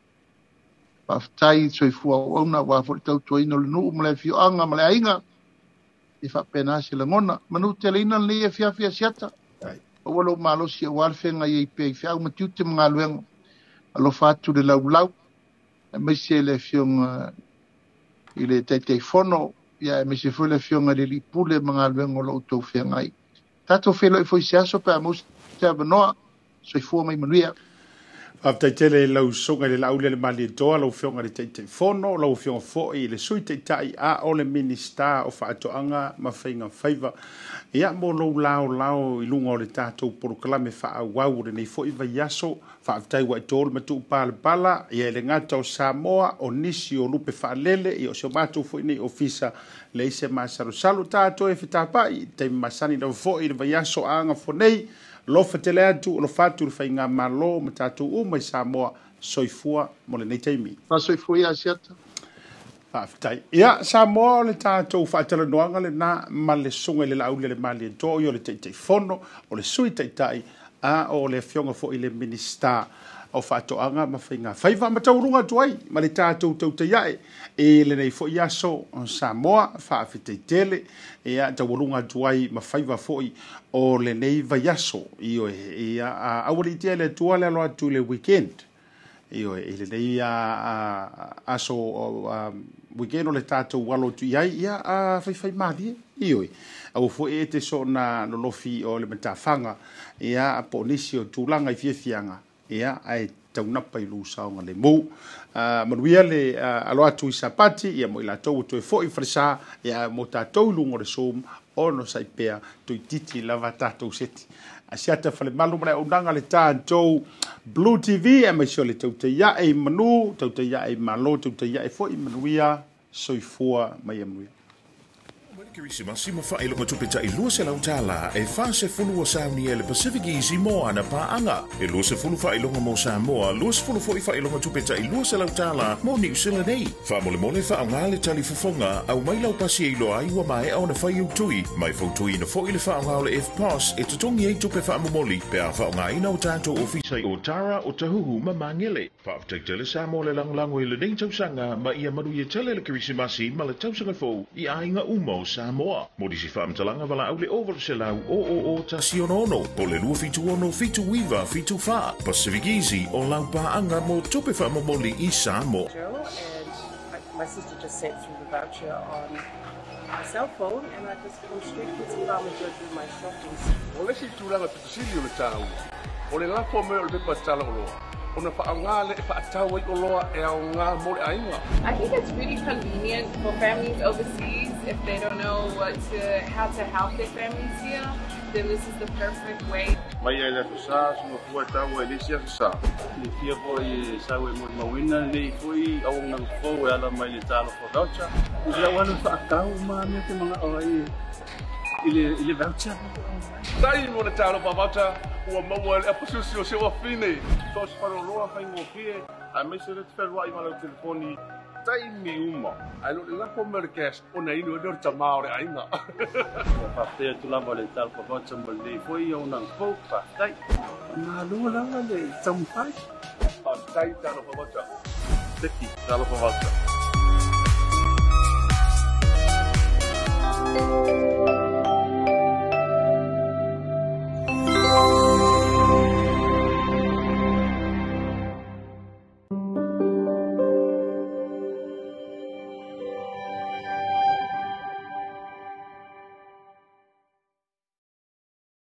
pafatai soifua auauna ua foʻi tautuaina o le nuu e ma le afioaga ma le aiga e faapena se lagona ma nuu teleina lenei afiafi asiata aua lou malosi auā le fegaiai e pea i feau matiu te magaluega alofa atu le laulau e maise le afioga i le taitaifono ia e maise foi le afioga i le liipule magaluega o loutou feagai tatou feloi foi se aso pe amosi te avanoa soifua mai manuia Afta tele lau sunga le lau le mali e toa lau fionga le teite fono, lau fionga foi le sui teitai a o le minista o wha atoanga ma whainga whaiva. Ia mo lau lau lau i lunga o le tātou poro kalame wha a wau re nei foi va yaso, wha aftai wa i tōle matu u pāle bala, ia ele ngata o Samoa, o Nisi, o Lupe wha lele, i o seo mātou foi nei o Fisa le ise maa salu salu tātou e whitapai, te masani na foi i le va yaso a anga fonei, lo fetele atu lo fatu lo fainga malo matatu uma sa mo soifua mo le nei taimi pa soifua ia siata pa fitai ia sa mo le tatu fa tele no anga le na male sunga le lau le male to yo le e tei tei fono o le sui tei tai a o le fionga fo ile minister o anga ma faiga fai faamatauruga atu ai ma le tatou tautaiae e lenei so on samoa fa faafetaitele ea taualuga atu ai ma faiva foʻi o le nei va ia aua leitea le atua le alo atu i le weekend ioe i e lenei aso weekend o le tatou alo tu iai ia a faifai malie ioe o foʻi e te soona lolofi o le mata fanga ia e po nisi o tulaga i fiafiaga ia ai tauna pai lu saunga le mu a ah, manuia le ah, alo atu i sapati ia mo ila tou tu e foi frisa ia mo ta tou lu ngore som ono sai pea tu titi la vata tou seti a sia te fale malu mai undanga le ta tou blue tv e mai sole tou te ia e manu tou te ia e malo tou te ia e foi manuia soifua mai e manuia Kirisimasi mafai lo matupeta i lua selau tala e fa se fulu o sauni e le Pasifiki isi mo ana paaga e lua se fulu fai longa mo Samoa lua se fulu foi fai longa tupeta mo ni usila nei fa mole mole fa au mai lau pasi e iloa ai ua mai ona na fai au tui mai fau tui na le fa au ngale F pass e totogi ai tupe faamomoli pe a faaaogāina o tatou o fisai o tara o tahuhu ma magele faafetaitele aftek sa mo le lagolago i lenei tausaga ma ia maru tele le Kirisimasi ma le tausaga fou i ainga umo sa Samoa. Modisi talanga wala aule over se lau o o o tasionono. Po le lua fitu ono fitu iwa fitu fa. Pasifikizi o lau mo tupe i My sister just sent through the voucher on my cell phone and I just come straight to the ona o loa I think it's really convenient for families overseas if they don't know what to, how to help their families here, then this is the perfect way. Mai ai Ni fia po i sau e mori mawina, nei fui au ngang fau e ala mai le talo po voucher. Ni lau anu ma te voucher. talo pa voucher, ua maua e apu siu siu o fine. So si whare loa whai ngō kie, a me se rete whenua i malau telefoni tai mi uma. Ai lo la po merkes o nei no dor ta maore ai na. O tu la vole tal po voce mol foi o nan po pa tai. Na lo la le tam pai. Pa tai ta lo po voce. Tetti ta lo Thank you.